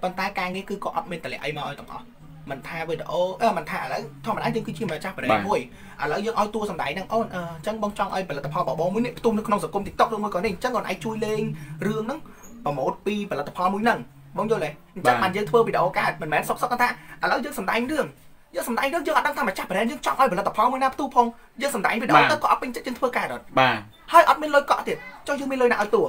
ប៉ុន្តែការងារគឺក៏អត់មានតម្លៃអីមកឲ្យទាំងអស់ មិនថាវីដេអូអឺមិនថាឥឡូវធម្មតាយើងគឺជាម្ចាស់បរិយាមួយឥឡូវយើងឲ្យតួសម្ដែងហ្នឹងអូនអញ្ចឹងបងចង់ឲ្យផលិតផលបបោមួយនេះផ្ទុំនៅក្នុងសង្គម TikTok ឬមួយក៏នេះអញ្ចឹងអូនអាចជួយលេងរឿងហ្នឹងប្រម៉ូទពីផលិតផលមួយហ្នឹងបងយល់ទេអញ្ចឹងបានយើងធ្វើវីដេអូកើតមិនមែនសុកសុកថាឥឡូវយើងសម្ដែងរឿងយើងសម្ដែងរឿងយើងអត់ដឹងថាម្ចាស់ brand យើងចង់ឲ្យផលិតផលមួយណាផ្ទុះផងយើងសម្ដែងវីដេអូទៅក៏អត់ពេញចិត្តយើងធ្វើកើតអត់បាទហើយអត់មានលុយកក់ទៀតចុះយើងមានលុយណាឲ្យតួ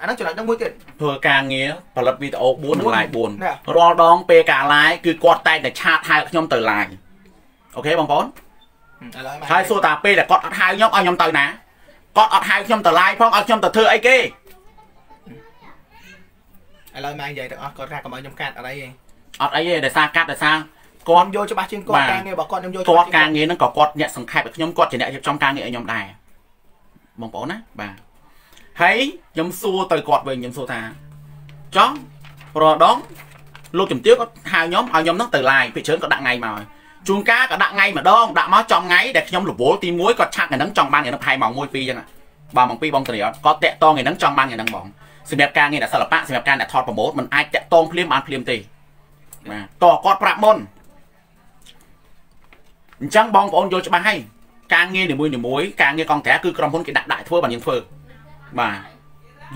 អានោះចំណុចហ្នឹងមួយទៀតធ្វើការងារផលិតវីដេអូ4និង live 4រាល់ដងពេលការ live គឺគាត់តែតែឆាតហៅខ្ញុំទៅ live អូខេបងប្អូនឥឡូវហើយសួរតាពេលដែលគាត់អត់ហៅខ្ញុំឲ្យខ្ញុំទៅណាគាត់អត់ហៅខ្ញុំទៅ live ផងឲ្យខ្ញុំទៅធ្វើអីគេឥឡូវម៉ែនិយាយទាំងអស់គាត់ថាកុំឲ្យខ្ញុំកាត់អត់អីទេអត់អីទេដោយសារកាត់ដោយសារគាត់យកច្បាស់ជាងគាត់ការងាររបស់គាត់ខ្ញុំយកគាត់ការងារហ្នឹងក៏គាត់អ្នកសង្ខេបឲ្យខ្ញុំគាត់ជាអ្នករៀបចំការងារឲ្យខ្ញុំដែរបងប្អូនណាបាទ ហើយខ្ញុំសួរទៅគាត់វិញខ្ញុំសួរថាចង់ប្រដងលោកជំទាវគាត់ហៅខ្ញុំឲ្យខ្ញុំហ្នឹងទៅ live ពីច្រើនក៏ដាក់ថ្ងៃមកជួនកាលក៏ដាក់ថ្ងៃម្ដងដាក់មកចំថ្ងៃដែលខ្ញុំរវល់ទី1គាត់ឆាក់ថ្ងៃហ្នឹងចង់បានថ្ងៃហ្នឹងផែម៉ោង1 2អញ្ចឹងបាទម៉ោង2បងត្រៀអត់គាត់តាក់តងថ្ងៃហ្នឹងចង់បានថ្ងៃហ្នឹងបងសម្រាប់ការងារអ្នកសិល្បៈសម្រាប់ការអ្នកថតប្រម៉ូទมันអាចតាក់តងភ្លាមបានភ្លាមទេបាទតើគាត់ប្រាប់មុនអញ្ចឹងបងប្អូនយល់ច្បាស់ហើយការងារនីមួយៗការងារកងត្រាគឺក្រុមហ៊ុនគេដាក់ដាក់ធ្វើបានយើងធ្វើ បាទ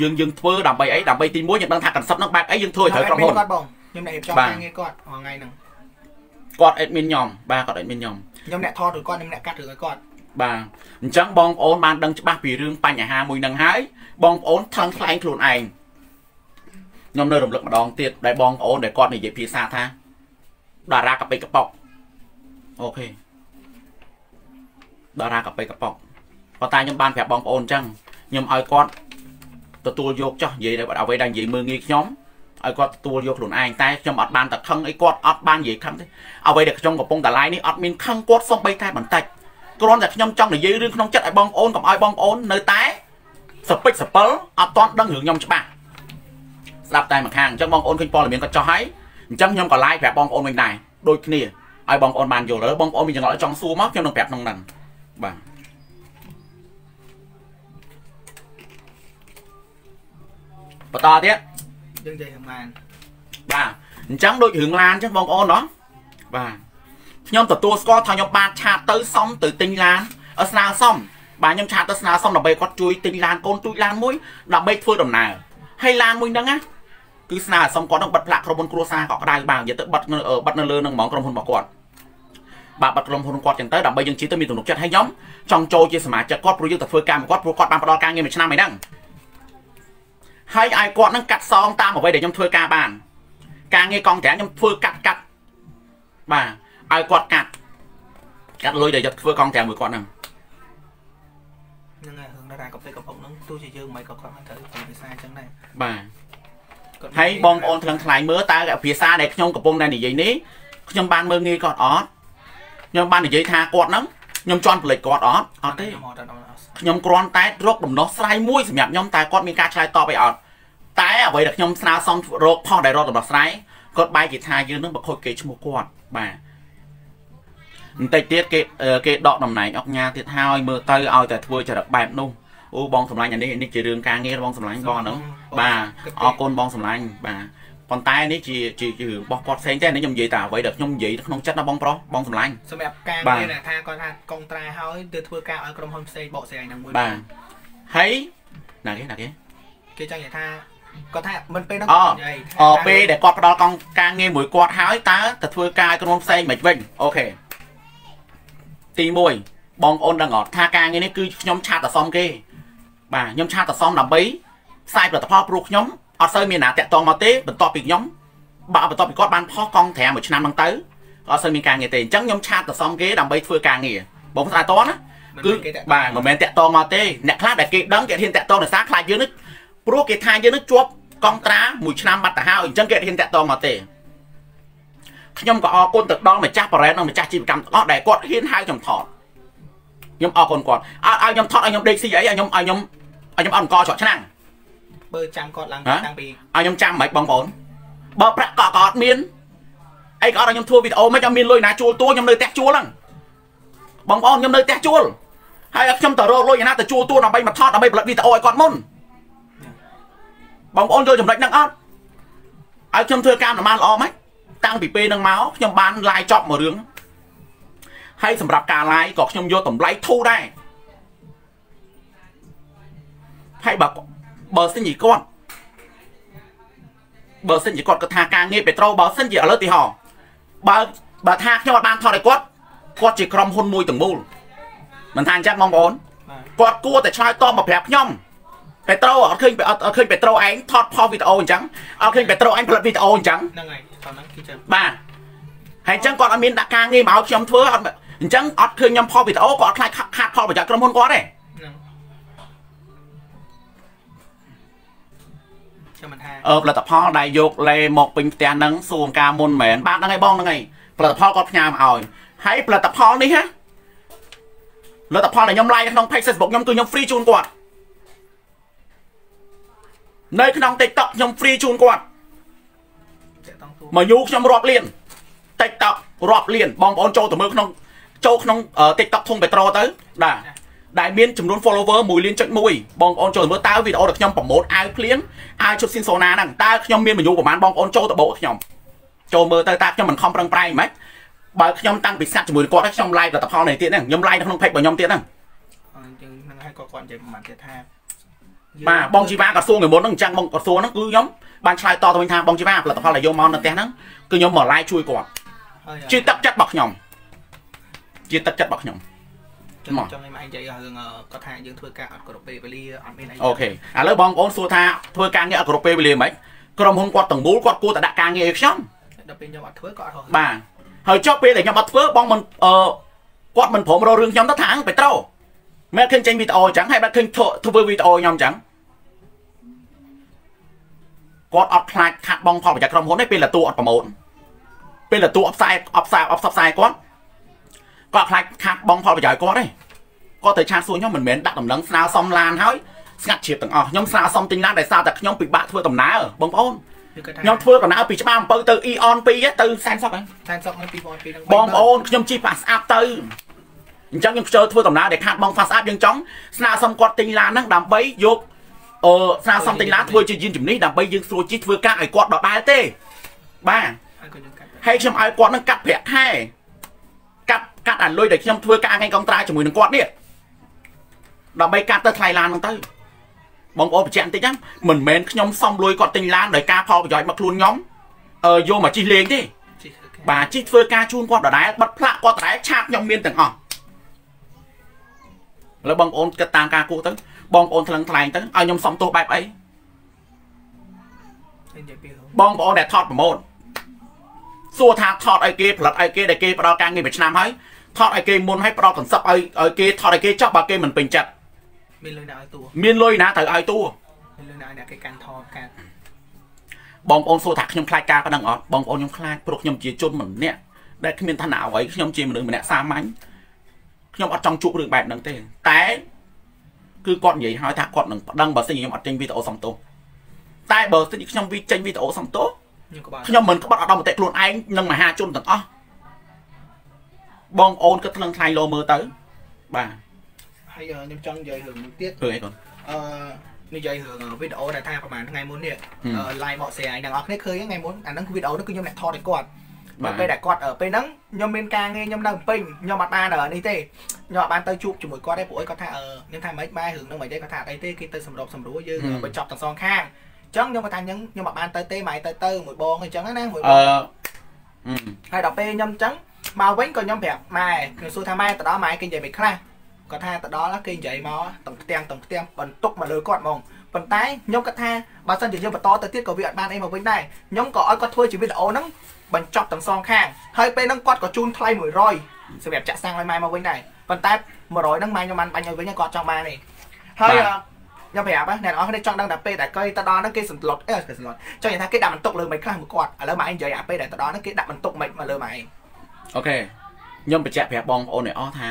យើងយើងធ្វើដើម្បីអីដើម្បីទី1យើងដឹងថាកន្សឹបនឹងបែបអីយើងធ្វើឲ្យត្រូវក្រុមហ៊ុនគាត់បងខ្ញុំអ្នករៀបចំការងារគាត់ថ្ងៃហ្នឹងគាត់អេដមីនខ្ញុំបាទគាត់អេដមីនខ្ញុំខ្ញុំអ្នកថតឬគាត់ខ្ញុំអ្នកកាត់ឬគាត់បាទអញ្ចឹងបងប្អូនបានដឹងច្បាស់ពីរឿងបញ្ហាមួយនឹងហើយបងប្អូនថឹងថ្លែងខ្លួនឯងខ្ញុំនៅរំលឹកម្ដងទៀតដែលបងប្អូនដែលគាត់និយាយភាសាថាតារាកាពេកកប៉ុកអូខេតារាកាពេកកប៉ុកប៉ុន្តែខ្ញុំបានប្រាប់បងប្អូនអញ្ចឹង ខ្ញុំឲ្យគាត់ទទួលយកចោះនិយាយអ្វីដែលនិយាយមើងងាយខ្ញុំឲ្យគាត់ទទួលយកខ្លួនឯងតែខ្ញុំអត់បានតែខឹងអីគាត់អត់បាននិយាយខឹងទេអ្វីដែលខ្ញុំកំពុងតែ live នេះអត់មានខឹងគាត់សំបីតែបន្តិចគ្រាន់តែខ្ញុំចង់និយាយរឿងក្នុងចិត្តឲ្យបងប្អូនកុំឲ្យបងប្អូននៅតែសពិចសពិលអត់ទាន់ដឹងរឿងខ្ញុំច្បាស់ស្ដាប់តែម្ខាងអញ្ចឹងបងប្អូនឃើញព័ត៌មានគាត់ចោះហើយអញ្ចឹងខ្ញុំក៏ live ប្រាប់បងប្អូនវិញដែរដូចគ្នាឲ្យបងប្អូនបានយល់ហើយបងប្អូនមានចង្អុលចង់សួរមកខ្ញុំនឹងប្រាប់ក្នុងហ្នឹងបាទ បន្តទៀតយើងនិយាយរឿងឡានបាទអញ្ចឹងដូចរឿងឡានអញ្ចឹងបងប្អូនណោះបាទខ្ញុំទទួលស្គាល់ថាខ្ញុំបានឆាតទៅសំទៅទិញឡានស្នើសំបាទខ្ញុំឆាតទៅស្នើសំដើម្បីគាត់ជួយទិញឡានកូនទូចឡានមួយដើម្បីធ្វើដំណើរហើយឡានមួយហ្នឹងណាគឺស្នើសុំគាត់នឹងបិទផ្លាកក្រុមហ៊ុនគ្រួសារក៏ក្តៅបាទនិយាយទៅបិទបិទនៅលើនឹងហ្មងក្រុមហ៊ុនរបស់គាត់បាទបិទក្រុមហ៊ុនគាត់ចឹងទៅដើម្បីយើងជិះទៅមានទំនុកចិត្តហើយខ្ញុំចង់ចូលជាសមាជិកគាត់ព្រោះយើងទៅធ្វើការមកគាត់ព្រោះគាត់បានផ្ដល់ការងារមួយឆ្នាំអីហ្នឹង ហើយឲ្យគាត់នឹងកាត់សងតាមអ្វីដែលខ្ញុំធ្វើការបាន ការងារកងត្រាខ្ញុំធ្វើកាត់កាត់បាទឲ្យគាត់កាត់កាត់លុយដែលយកធ្វើកងត្រាមួយគាត់ហ្នឹងហ្នឹងហើយរឿងតារាកាហ្វេកំប៉ុងហ្នឹងទោះជាយើងមិនក៏គាត់មិនត្រូវពីភាសាអញ្ចឹងដែរបាទហើយបងប្អូនថ្លឹងថ្លែងមើលតើភាសាដែលខ្ញុំកំពុងតែនិយាយនេះខ្ញុំបានមើលងាយគាត់អត់ខ្ញុំបាននិយាយថាគាត់ហ្នឹងខ្ញុំជន់ប្លេចគាត់អត់អត់ទេ ខ្ញុំគ្រាន់តែរកដំណោះស្រាយមួយសម្រាប់ខ្ញុំតែគាត់មានការឆ្លើយតបអីអត់តែអ្វីដែលខ្ញុំស្នើសុំរកផុសដែលរកដំណោះស្រាយគាត់បែរជាថាយើងនឹងបខូចគេឈ្មោះគាត់បាទបន្តិចទៀតគេគេដកតំណែងអុកញ៉ាទៀតហើយមើលទៅឲ្យតែធ្វើចរិតបែបនោះអូបងសម្លាញ់អានេះនេះជារឿងការងារបងសម្លាញ់បងហ្នឹងបាទអរគុណបងសម្លាញ់បាទ ប៉ុន្តែនេះជាជារឿងរបស់គាត់ផ្សេងទេនេះខ្ញុំនិយាយតែអ្វីដែលខ្ញុំនិយាយក្នុងចិត្តណាបងប្រុសបងសម្លាញ់សម្រាប់ការងារថាគាត់ថាកុងត្រាហើយទៅធ្វើការឲ្យក្រុមហ៊ុនផ្សេងបកស្រាយនឹងមួយបាទហើយណាគេណាគេគេចង់និយាយថាគាត់ថាមិនពេលហ្នឹងអូពេលដែលគាត់ផ្ដល់កងការងារមួយគាត់ហើយតើទៅធ្វើការឲ្យក្រុមផ្សេងមិនវិញអូខេទី1បងប្អូនដឹងអត់ថាការងារនេះគឺខ្ញុំឆាតតសំគេបាទខ្ញុំឆាតតសំដើម្បីផ្សាយផលិតផលព្រោះខ្ញុំ អត់សូវមានណាតាក់តងមកទេបន្ទាប់ពីខ្ញុំបើបន្ទាប់ពីគាត់បានផុសកងត្រាមួយឆ្នាំហ្នឹងទៅអត់សូវមានការងារទេអញ្ចឹងខ្ញុំឆាតតសំគេដើម្បីធ្វើការងារបងស្ដាយតណាគឺបាទមិនមែនតាក់តងមកទេអ្នកខ្លះដែលគេដឹងគេហ៊ានតាក់តងដោយសារខ្លាចយើងនេះព្រោះគេថាយើងនឹងជាប់កងត្រាមួយឆ្នាំបាត់ទៅហើយអញ្ចឹងគេហ៊ានតាក់តងមកទេខ្ញុំក៏អរគុណទៅដល់ម្ចាស់បរ៉ែននិងម្ចាស់ជីវកម្មទាំងអស់ដែលគាត់ហ៊ានហៅខ្ញុំថតខ្ញុំអរគុណគាត់ឲ្យខ្ញុំថតឲ្យខ្ញុំដេកស៊ីអីឲ្យខ្ញុំឲ្យខ្ញុំឲ្យខ្ញុំអត់អង្គច្រកឆ្នាំង បើចាំគាត់ឡើងតាំងពីឲ្យខ្ញុំចាំមិនបងប្អូនបើប្រាក់ក៏ក៏អត់មានអីក៏អត់ឲ្យខ្ញុំធ្វើវីដេអូមិនអត់មានលុយណាជួលតួខ្ញុំនៅផ្ទះជួលហ្នឹងបងប្អូនខ្ញុំនៅផ្ទះជួលហើយខ្ញុំទៅរកលុយណាទៅជួលតួដើម្បីមកថតដើម្បីផលិតវីដេអូឲ្យគាត់មុនបងប្អូនយល់ចំណុចហ្នឹងអត់ឲ្យខ្ញុំធ្វើការដំណើរល្អម៉េចតាំងពីពេលហ្នឹងមកខ្ញុំបាន live ចប់មួយរឿងហើយសម្រាប់ការ live ក៏ខ្ញុំយកតម្លៃធូរដែរហើយបើ បើសិនជាគាត់បើសិនជាគាត់គាត់ថាការងារពេត្រូបើសិនជាឥឡូវទីហោបើបើថាខ្ញុំអត់បានថតឲ្យគាត់គាត់ជាក្រុមហ៊ុនមួយទាំងមូលមិនថាអញ្ចឹងបងប្អូនគាត់គួរតែឆ្លើយតបមកប្រាប់ខ្ញុំពេត្រូអត់ឃើញអត់ឃើញពេត្រូឯងថតផលវីដេអូអញ្ចឹងអត់ឃើញពេត្រូឯងផលិតវីដេអូអញ្ចឹងហ្នឹងហើយតោះហ្នឹងគឺចឹងបាទហើយអញ្ចឹងគាត់អត់មានដាក់ការងារមកឲ្យខ្ញុំធ្វើអត់អញ្ចឹងអត់ឃើញខ្ញុំផលវីដេអូក៏អត់ខ្លាចខាតផលប្រយោជន៍ក្រុមហ៊ុនគាត់ទេ អឺផលិតផលដែលយកលេមកពេញផ្ទះហ្នឹងសួរការមុនមែនបាទហ្នឹងហើយបងហ្នឹងហើយផលិតផលគាត់ផ្ញើមកឲ្យហើយផលិតផលនេះហ៎ផលិតផលដែលខ្ញុំ like ក្នុង page Facebook ខ្ញុំគឺខ្ញុំ free ជូនគាត់នៅក្នុង TikTok ខ្ញុំ free ជូនគាត់មកយូខ្ញុំរាប់លាន TikTok រាប់លានបងប្អូនចូលទៅមើលក្នុងចូលក្នុង TikTok ធុងពេត្រូទៅបាទ ដែលមានចំនួន follower 1លានចុច1បងប្អូនចូលទៅមើលតើវីដេអូដែលខ្ញុំប្រម៉ូទអាវភ្លៀងអាវជុតស៊ីនសូណាហ្នឹងតើខ្ញុំមានមនុស្សប្រហែលបងប្អូនចូលទៅបោកខ្ញុំចូលមើលទៅតើខ្ញុំមិនខំប្រឹងប្រែងហ្មងបើខ្ញុំតាំងពីស្កាត់ជាមួយគាត់ខ្ញុំ live លទ្ធផលនេះទៀតហ្នឹងខ្ញុំ live នៅក្នុង page របស់ខ្ញុំទៀតហ្នឹងអញ្ចឹងហ្នឹងហើយក៏គាត់និយាយប្រហែលទៀតថាបាទបងជីវ៉ាក៏សួរថ្ងៃមុនហ្នឹងអញ្ចឹងបងក៏សួរហ្នឹងគឺខ្ញុំបានឆ្លើយតទៅវិញថាបងជីវ៉ាផលិតផលដែលយកមកនៅផ្ទះហ្នឹងគឺខ្ញុំមក live ជួយគាត់ជាទឹកចិត្តរបស់ខ្ញុំជាទឹកចិត្តរបស់ខ្ញុំ ចង់ចង់ឲ្យមកនិយាយរឿងគាត់ថាយើងធ្វើការអត់គ្រប់ពេលវេលាអត់មានអីអូខេឥឡូវបងប្អូនសួរថាធ្វើការងារអត់គ្រប់ពេលវេលាមិនក្រុមហ៊ុនគាត់ទាំងមូលគាត់គួរតែដាក់ការងារឲ្យខ្ញុំដល់ពេលខ្ញុំអត់ធ្វើក៏អត់បាទហើយចុះពេលដែលខ្ញុំអត់ធ្វើបងមិនអឺគាត់មិនព្រមរករឿងខ្ញុំទៅថាងពេត្រូមែនឃើញចេញវីដេអូអញ្ចឹងហើយបាត់ឃើញធ្វើវីដេអូខ្ញុំអញ្ចឹងគាត់អត់ខ្លាចខាត់បងផលប្រយោជន៍ក្រុមហ៊ុនទេពេលលតួអត់ប្រម៉ូទពេលលតួអបផ្សាយអបផ្សាយអបផ្សព្វផ្សាយគាត់ គាត់ខ្លាចខាត់បងផលប្រយោជន៍គាត់ទេគាត់ទៅឆាតសួរខ្ញុំមិនមែនដាក់ដំណឹងស្នើសុំឡានហើយស្ងាត់ជ្រាបទាំងអស់ខ្ញុំស្នើសុំទិញឡានដោយសារតែខ្ញុំពិបាកធ្វើដំណើរបងប្អូនខ្ញុំធ្វើដំណើរពីច្បារអំពៅទៅ Eon 2ទៅសែនសុកហ្នឹងសែនសុកនៅ2002ហ្នឹងបងប្អូនខ្ញុំជិះ pass up ទៅអញ្ចឹងខ្ញុំខ្ជិលធ្វើដំណើរដែលខាតបង fast up យើងចង់ស្នើសុំគាត់ទិញឡានហ្នឹងដើម្បីយកអឺស្នើសុំទិញឡានធ្វើជាយានជំនិះដើម្បីយើងស្រួលជិះធ្វើការឲ្យគាត់ដដែលទេបាទហើយខ្ញុំឲ្យគាត់នឹងកាត់ប្រាក់ខែ កាត់កាត់អាលុយដែលខ្ញុំធ្វើការថ្ងៃកងត្រាជាមួយនឹងគាត់នេះដើម្បីកាត់ទៅថ្លៃឡានហ្នឹងទៅបងប្អូនបញ្ជាក់បន្តិចណាមិនមែនខ្ញុំសំលួយគាត់ទិញឡានដោយការផលប្រយោជន៍មកខ្លួនខ្ញុំអឺយកមកជិះលេងទេបាទជិះធ្វើការជូនគាត់ដដែលបិទផ្លាកគាត់ដដែលឆាតខ្ញុំមានទាំងអស់ឥឡូវបងប្អូនគិតតាមការគោះទៅបងប្អូនថ្លឹងថ្លែងទៅឲ្យខ្ញុំសំទោសបែបអីបងប្អូនដែលថតប្រម៉ូទសួរថាថតឲ្យគេផលិតឲ្យគេដែលគេផ្ដល់ការងារមួយឆ្នាំហើយ ថតឲ្យគេមុនហើយផ្ដល់កន្សឹបឲ្យឲ្យគេថតឲ្យគេចប់បើគេមិនពេញចិត្តមានលុយណាឲ្យតួមានលុយណាត្រូវឲ្យតួមានលុយណាឲ្យអ្នកគេកាន់ថតកាត់បងប្អូនសួរថាខ្ញុំខ្លាចការប៉ុណ្ណឹងអត់បងប្អូនខ្ញុំខ្លាចព្រោះខ្ញុំជាជនម្នាក់ដែលគ្មានឋានៈអ្វីខ្ញុំជាមនុស្សម្នាក់សាមញ្ញខ្ញុំអត់ចង់ជួបរឿងបែបហ្នឹងទេតែគឺគាត់និយាយឲ្យថាគាត់នឹងប្តឹងបើសិនខ្ញុំអត់ចេញវីដេអូសំទោសតែបើសិនខ្ញុំវិចេញវីដេអូសំទោសខ្ញុំមិនក្បត់អត់ដល់មតិខ្លួនឯងនិងមហាជនទាំងអស់ បងអូនគិតថ្លឹងថ្លៃលោមើលទៅបាទហើយខ្ញុំចង់និយាយរឿងមួយទៀតរឿងអីកូនអឺនិយាយរឿងវីដេអូដែលថាប្រហែលថ្ងៃមុននេះ live បកស្រាយទាំងអស់គ្នាឃើញថ្ងៃមុនអាហ្នឹងគឺវីដេអូហ្នឹងគឺខ្ញុំអ្នកថតឲ្យគាត់បើពេលដែលគាត់ពេលហ្នឹងខ្ញុំមានការងារខ្ញុំនៅពេញខ្ញុំអត់បាននេះទេខ្ញុំអត់បានទៅជួបជាមួយគាត់ទេព្រោះអីគាត់ថាខ្ញុំថាមិនបែររឿងហ្នឹងមិនទេគាត់ថាអីទេគេទៅសម្របសម្រួលយើងបញ្ចប់ទាំងសងខាងអញ្ចឹងខ្ញុំគាត់ថាខ្ញុំខ្ញុំអត់បានទៅទេម៉ៃទៅទៅមួយបងអញ្ចឹងណាមួយបងហើយដល់ពេលខ្ញុំអញ្ចឹង មកវិញក៏ខ្ញុំប្រាប់ម៉ែខ្ញុំសួរថាម៉ែទៅដល់ម៉ែគេនិយាយមិនខ្លះគាត់ថាទៅដល់គេនិយាយមកទាំងផ្ទាំងទាំងផ្ទាំងបន្ទុកមកលើគាត់ហ្មងប៉ុន្តែខ្ញុំគាត់ថាបើសិនជាយើងបន្តទៅទៀតក៏វាអត់បានអីមកវិញដែរខ្ញុំក៏ឲ្យគាត់ធ្វើជាវីដេអូហ្នឹងបញ្ចប់ទាំងសងខាងហើយពេលហ្នឹងគាត់ក៏ជូនថ្លៃ100សម្រាប់ចាក់សាំងឲ្យម៉ែមកវិញដែរប៉ុន្តែ100ហ្នឹងម៉ែខ្ញុំបានបាញ់ឲ្យវិញគាត់ចង់បានទេហើយខ្ញុំប្រាប់អ្នកនរគ្នាចង់ដឹងតែពេលដែលគេទៅដល់ហ្នឹងគេសន្លត់អេគេសន្លត់ចង់និយាយថាគេដាក់បន្ទុកលើមិនខ្លះមួយគាត់ឥឡូវម៉ែនិយាយអាពេលដែលទៅដល់ហ្នឹងគេដាក់បន្ទុកមិនមកលើម៉ែ អូខេខ្ញុំបញ្ជាក់ប្រាប់បងប្អូនអ្នកអស់ថា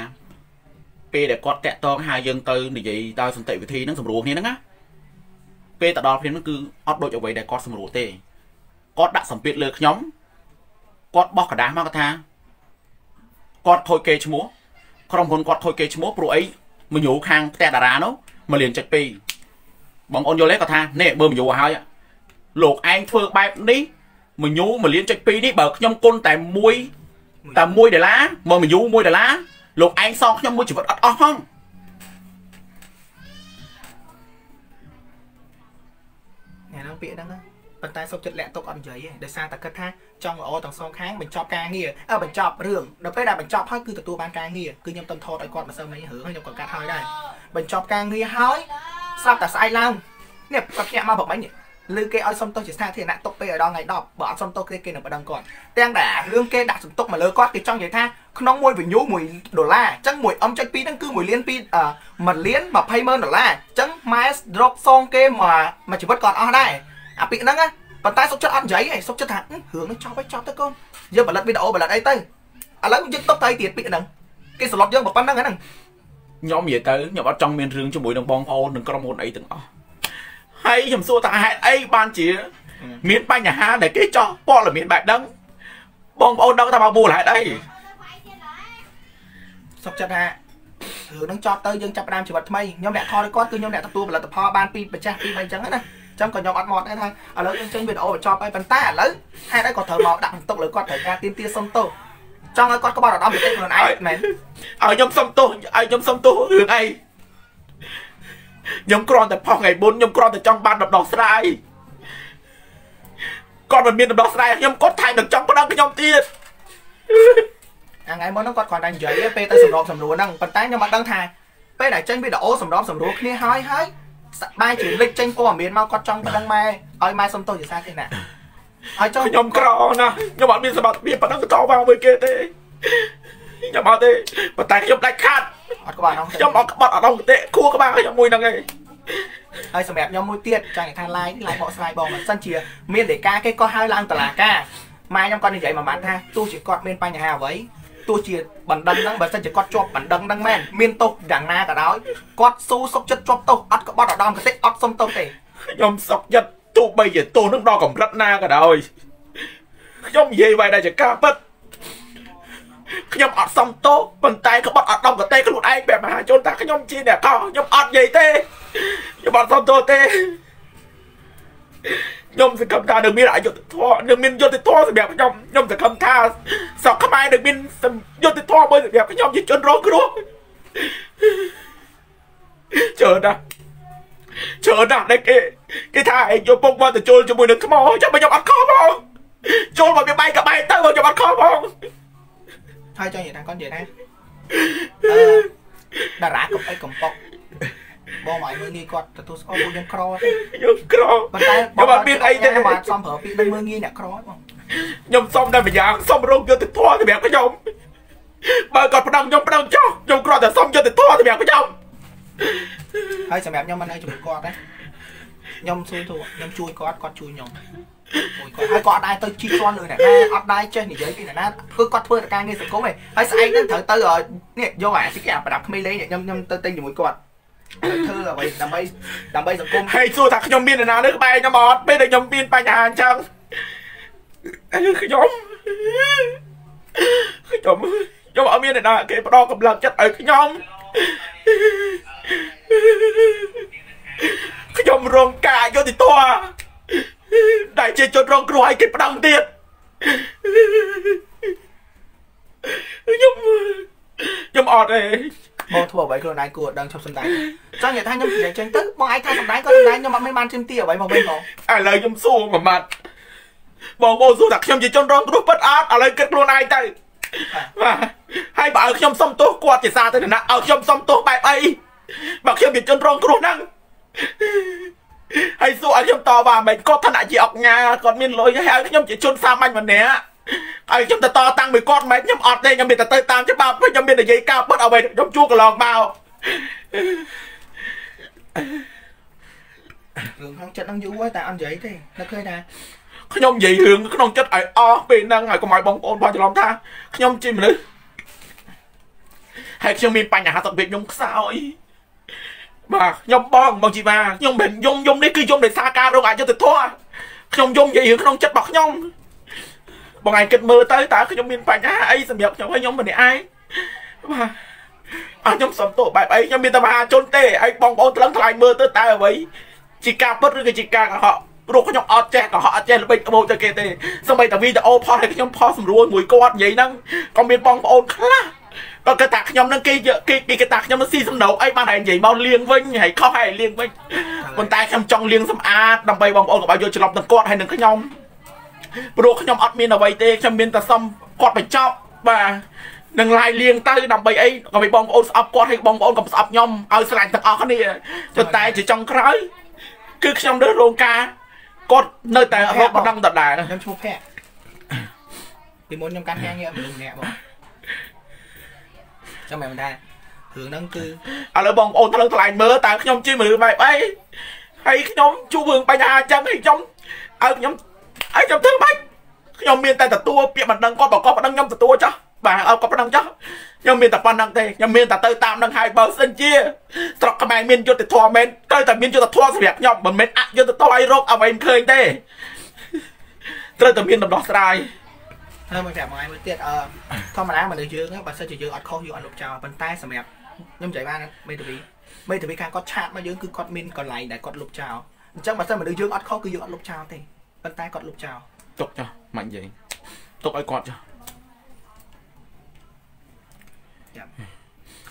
ពេលដែលគាត់តាក់តងហៅយើងទៅនិយាយដោយសន្តិវិធីហ្នឹងស្រួលគ្នាហ្នឹងណាពេលទៅដល់ព្រាមហ្នឹងគឺអត់ដូចអ្វីដែលគាត់ស្រួលទេគាត់ដាក់សម្ពាធលើខ្ញុំគាត់បោះกระดาษមកគាត់ថាគាត់ខូចគេឈ្មោះក្រុមហ៊ុនគាត់ខូចគេឈ្មោះព្រោះអីមញូខាងផ្ទះតារានោះ1លាន7បងអូនយល់ទេគាត់ថានេះមើលមញូឲ្យហើយលោកឯងធ្វើបែបនេះ មួយញូ1លានចុច2នេះបើខ្ញុំគុណតែមួយ តែ1ដុល្លារមកមួយយូ1ដុល្លារលោកឯងសងខ្ញុំមួយជីវិតអត់អស់ហងញ៉ាំពាក្យហ្នឹងប៉ុន្តែសុខចិត្តលាក់ទុកអត់និយាយទេដោយសារតែគិតថាចង់ល្អទាំងសងខាងបញ្ចប់ការងារអើបញ្ចប់រឿងដល់ពេលដែលបញ្ចប់ហើយគឺទទួលបានការងារគឺខ្ញុំទៅថតឲ្យគាត់មិនសូវមិញរឿងខ្ញុំក៏កាត់ហើយដែរបញ្ចប់ការងារហើយស្រាប់តែស្អែកឡើងនេះគាត់ភ្ញាក់មកប្រហែលនេះ ឬគេឲ្យសុំទោសជាសាធារណៈទុកពេលឲ្យដល់ថ្ងៃ10បើអត់សុំទោសគេគេនឹងបដិងគាត់ទាំងតែរឿងគេដាក់សន្ទុកមកលើគាត់គេចង់និយាយថាក្នុងមួយ venue 1ដុល្លារអញ្ចឹងមួយ M.2 ហ្នឹងគឺ1លាន2 1លាន20ម៉ឺនដុល្លារអញ្ចឹង Miles drop សងគេមកមួយជីវិតគាត់អស់ដែរអាពាក្យហ្នឹងណាប៉ុន្តែសុកចិត្តអត់និយាយទេសុកចិត្តថារឿងនេះចប់ហើយចប់ទៅកូនយើងផលិតវីដេអូផលិតអីទៅឥឡូវយើងទុកទៅទៀតពាក្យហ្នឹងគេសន្លត់យើងប៉ុណ្្នឹងហ្នឹងខ្ញុំនិយាយទៅខ្ញុំអត់ចង់មានរឿងជាមួយនឹងបងប្អូននិងក្រុមហ៊ុនអីទាំងអស់ ហើយខ្ញុំសួរថាហេតុអីបានជា មានបញ្ហាដែលគេចោះព័ត៌មានបែបហ្នឹងបងប្អូនដឹងថាមកមូលហេតុអីសុកចិត្តថារឿងហ្នឹងចប់ទៅយើងចាប់ផ្ដើមជីវិតថ្មីខ្ញុំអ្នកខលគាត់គឺខ្ញុំអ្នកទទួលផលិតផលបានពីម្ចាស់ពីអីចឹងណាចឹងក៏ខ្ញុំអត់មកដែរថាឥឡូវយើងចេញវីដេអូបញ្ចប់ហើយប៉ុន្តែឥឡូវហេតុអីក៏ត្រូវមកដាក់បន្ទុកលើគាត់ត្រូវការទៀមទាសុំទោសចង់ឲ្យគាត់ក្បត់អារម្មណ៍បន្តិចខ្លួនឯងមែនឲ្យខ្ញុំសុំទោសឲ្យខ្ញុំសុំទោសរឿងអី ខ្ញុំគ្រាន់តែផុសថ្ងៃបុណ្យខ្ញុំគ្រាន់តែចង់បានដំណោះស្រាយគាត់មិនមានដំណោះស្រាយខ្ញុំគាត់ថែមនឹងចង់ប្តឹងខ្ញុំទៀតអាថ្ងៃមុនហ្នឹងគាត់គ្រាន់តែនិយាយពេលទៅសម្របសម្រួលហ្នឹងប៉ុន្តែខ្ញុំអត់ដឹងថាពេលដែលចេញវីដេអូសម្របសម្រួលគ្នាហើយហើយសបាយជាលេចចេញព័ត៌មានមកគាត់ចង់ប្តឹងម៉ែឲ្យម៉ែសុំទោសជាសាធារណៈហើយចុះខ្ញុំក្រណាខ្ញុំអត់មានសមត្ថភាពប៉ុណ្ណឹងតបមកគេទេខ្ញុំអត់ទេប៉ុន្តែខ្ញុំដាច់ខាត់ អត់ក្បត់ខ្ញុំអត់ក្បត់អត់អង្គទេខួរក្បាលខ្ញុំមួយហ្នឹងឯងហើយសម្រាប់ខ្ញុំមួយទៀតចង់និយាយថា line line បកស្រាយបងមិនសិនជា មានលេខាគេក៏ហៅឡើងតឡាការម៉ែខ្ញុំគាត់និយាយមួយម៉ាត់ថាទោះជាគាត់មានបញ្ហាអ្វីទោះជាបណ្ដឹងហ្នឹងបើសិនជាគាត់ជាប់បណ្ដឹងហ្នឹងមែនមានទោសយ៉ាងណាក៏ដោយគាត់ស៊ូសុកចិត្តជាប់ទោសអត់ក្បត់ឧត្តមកតិអត់សុំទោសទេខ្ញុំសុកចិត្តទោះបីជាទោសហ្នឹងដល់កម្រិតណាក៏ដោយខ្ញុំនិយាយໄວតែជាការពិត ខ្ញុំអត់សំទោសប៉ុន្តែក្បត់អត់ដំកតេខ្លួនឯងបែបមហាជនថាខ្ញុំជាអ្នកកោខ្ញុំអត់និយាយទេខ្ញុំអត់សំទោសទេខ្ញុំសង្ឃឹមថានឹងមានអយុត្តិធម៌នឹងមានយុត្តិធម៌សម្រាប់ខ្ញុំខ្ញុំសង្ឃឹមថាស្រុកខ្មែរនឹងមានយុត្តិធម៌មួយសម្រាប់ខ្ញុំជាជនរងគ្រោះច្រើនណាស់ច្រើនណាស់ដែលគេគេថាឯងយកពុកមកទៅជុលជាមួយនឹងខ្មោចចាំខ្ញុំអត់ខុសផងជុលមកវាបែកក្បែកទៅមកខ្ញុំអត់ខុសផង ហើយចង់និយាយថាគាត់និយាយថាអឺតារាកំអីកំប៉ុកបងមកឲ្យមើលងាយគាត់ទទួលស្គាល់ពួកខ្ញុំក្រទេខ្ញុំក្រប៉ុន្តែខ្ញុំអត់មានអីទេខ្ញុំអត់សំប្រើពាក្យនឹងមើលងាយអ្នកក្របងខ្ញុំសុំតែម្យ៉ាងសុំរងយុទ្ធធម៌សម្រាប់ខ្ញុំបើគាត់ផ្ដងខ្ញុំផ្ដងចោះខ្ញុំគ្រាន់តែសុំយុទ្ធធម៌សម្រាប់ខ្ញុំហើយសម្រាប់ខ្ញុំមិនឲ្យជួយគាត់ទេខ្ញុំជួយទូខ្ញុំជួយគាត់គាត់ជួយខ្ញុំមួយគាត់ ហើយគាត់អត់ដែរទៅជីកស្ន់លើអ្នកណាអត់ដែរចេះនិយាយពីអ្នកណាធ្វើគាត់ធ្វើតែការងារសង្គមឯងហើយស្អែកហ្នឹងត្រូវទៅនេះយកអាគេប្រដាប់ក្មេងលេងខ្ញុំខ្ញុំទៅទិញជាមួយគាត់ធ្វើអ្វីដើម្បីដើម្បីសង្គមហើយសួរថាខ្ញុំមាននរណានៅក្បែរខ្ញុំអត់ពេលដែលខ្ញុំមានបញ្ហាអញ្ចឹងខ្ញុំខ្ញុំខ្ញុំអត់មាននរណាគេផ្ដល់កម្លាំងចិត្តឲ្យខ្ញុំខ្ញុំរងការយុតិធម៌ដែល ជាជនរងគ្រោះឲ្យគេផ្ដឹងទៀតខ្ញុំខ្ញុំអត់ទេបងធ្វើអ្វីខ្លួនឯងគួរដឹងឈប់សំដែងចង់និយាយថាខ្ញុំនិយាយចេញទៅបងឯងថាសំដែងក៏សំដែងខ្ញុំអត់មានបានជិមទីអ្វីមកវិញបងឥឡូវខ្ញុំសួរមួយម៉ាត់បងបងសួរថាខ្ញុំជាជនរងគ្រោះពិតអត់ឥឡូវគិតខ្លួនឯងទៅបាទហើយបើឲ្យខ្ញុំសុំទោសគាត់ជាសាធារណៈឲ្យខ្ញុំសុំទោសបែបអីបើខ្ញុំជាជនរងគ្រោះហ្នឹង ហើយសួរឲ្យខ្ញុំតបមិនគាត់ឋានៈជាអុកញ៉ាគាត់មានលុយហើយខ្ញុំជាជនសាមញ្ញម្នាក់ហើយខ្ញុំទៅតតាំងមួយគាត់មិនខ្ញុំអត់ទេខ្ញុំមានតែទៅតាមច្បាប់ខ្ញុំមាននិយាយការពិតអ្វីខ្ញុំជួកន្លងមករឿងក្នុងចិត្តនឹងយូរហើយតែអត់និយាយទេនឹកឃើញថាខ្ញុំនិយាយរឿងក្នុងចិត្តឲ្យអស់ពេលហ្នឹងហើយកុំឲ្យបងប្អូនបងច្រឡំថាខ្ញុំជាមនុស្សហើយខ្ញុំមានបញ្ហាសុខភាពខ្ញុំខ្សោយ បាទខ្ញុំបងបងជីវ៉ាខ្ញុំមិនយំយំនេះគឺយំដោយសារការរងអយុត្តិធម៌ខ្ញុំយំនិយាយរឿងក្នុងចិត្តរបស់ខ្ញុំបងឯងគិតមើលទៅតើខ្ញុំមានបញ្ហាអីសម្រាប់ខ្ញុំហើយខ្ញុំម្នាក់ឯងបាទអស់ខ្ញុំសុំទោសបែបអីខ្ញុំមានតែមហាជនទេហើយបងប្អូនថ្លឹងថ្លែងមើលទៅតើអ្វីជាការពិតឬក៏ជាការកុហកព្រោះខ្ញុំអត់ចេះក៏អត់ចេះល្បិចក្បោចទៅគេទេសម្បីតែវីដេអូផុសឲ្យខ្ញុំផុសស្រួលមួយគាត់និយាយហ្នឹងក៏មានបងប្អូនខ្លះ ក៏គេថាខ្ញុំនឹងគេគេគេថាខ្ញុំនឹងស៊ីសំណោកអីបានហើយនិយាយមកលៀងវិញហើយខុសហើយលៀងវិញប៉ុន្តែខ្ញុំចង់លៀងសម្អាតដើម្បីបងប្អូនកុំឲ្យយកច្រឡំទាំងគាត់ហើយនឹងខ្ញុំព្រោះខ្ញុំអត់មានអ្វីទេខ្ញុំមានតែសុំគាត់បញ្ចប់បាទនឹងឡាយលៀងទៅដើម្បីអីក៏ឲ្យបងប្អូនស្អប់គាត់ហើយបងប្អូនកុំស្អប់ខ្ញុំឲ្យស្រឡាញ់ទាំងអស់គ្នាប៉ុន្តែជាចុងក្រោយគឺខ្ញុំរើសរោងការគាត់នៅតែរកបណ្ដឹងដដែលខ្ញុំឈ្មោះភ័ក្រពីមុនខ្ញុំកាន់ហាងងារមនុស្សម្នាក់បង ចាំមែនដែររឿងហ្នឹងគឺឥឡូវបងប្អូនត្រូវថ្លែងមើលតើខ្ញុំជាមនុស្សបែបអីហើយខ្ញុំជួបរឿងបញ្ហាអញ្ចឹងហើយខ្ញុំឲ្យខ្ញុំឲ្យខ្ញុំធ្វើម៉េចខ្ញុំមានតែទទួលពាក្យបណ្ដឹងគាត់បើគាត់បណ្ដឹងខ្ញុំទទួលចោះបាទឲ្យគាត់បណ្ដឹងចោះខ្ញុំមានតែប៉ុណ្្នឹងទេខ្ញុំមានតែទៅតាមនឹងហើយបើសិនជាស្រុកខ្មែរមានយុទ្ធធម៌មែនត្រូវតែមានយុទ្ធធម៌សម្រាប់ខ្ញុំមិនមែនអយុទ្ធធម៌ឲ្យរកអ្វីមិនឃើញទេត្រូវតែមានដំណោះស្រាយ ហើយមកប្រាប់មួយមួយទៀតអឺធម្មតាមនុស្សយើងបើសិនជាយើងអត់ខុសយើងអត់លុបចោលប៉ុន្តែសម្រាប់ខ្ញុំនិយាយបានមេធាវីមេធាវីខាងគាត់ឆាតមកយើងគឺគាត់មានកន្លែងដែលគាត់លុបចោលអញ្ចឹងបើសិនមនុស្សយើងអត់ខុសគឺយើងអត់លុបចោលទេប៉ុន្តែគាត់លុបចោលទុកចោះមិននិយាយទុកឲ្យគាត់ចោះចាំ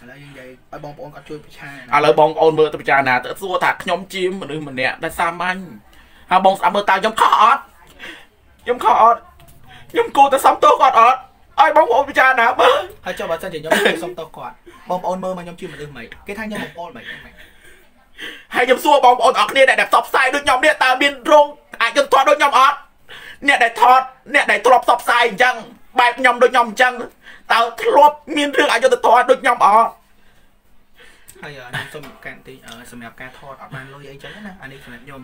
ឥឡូវយើងនិយាយឲ្យបងប្អូនគាត់ជួយពិចារណាឥឡូវបងប្អូនមើលទៅពិចារណាទៅសួរថាខ្ញុំជាមនុស្សម្នាក់ដែលសាមញ្ញហើយបងស្ដាប់មើលតើខ្ញុំខុសអត់ខ្ញុំខុសអត់ ខ្ញុំគួរតែសំទោសគាត់អត់ឲ្យបងប្អូនពិចារណាមើលហើយចុះបើសិនជាខ្ញុំសុំទោសគាត់បងប្អូនមើលមកខ្ញុំជាមនុស្សមិនគេថាខ្ញុំបងប្អូនមិនហើយខ្ញុំសួរបងប្អូនអរគ្នាដែលផ្សព្វផ្សាយដូចខ្ញុំនេះតើមានរោងអាចយន្តថតដូចខ្ញុំអត់អ្នកដែលថតអ្នកដែលធ្លាប់ផ្សព្វផ្សាយអញ្ចឹងបែបខ្ញុំដូចខ្ញុំអញ្ចឹងតើធ្លាប់មានរឿងអយុត្តិធម៌ដូចខ្ញុំអត់ហើយខ្ញុំសូមកាន់ទីសម្រាប់ការថតអត់បានលុយអីចឹងណាអានេះសម្រាប់ខ្ញុំ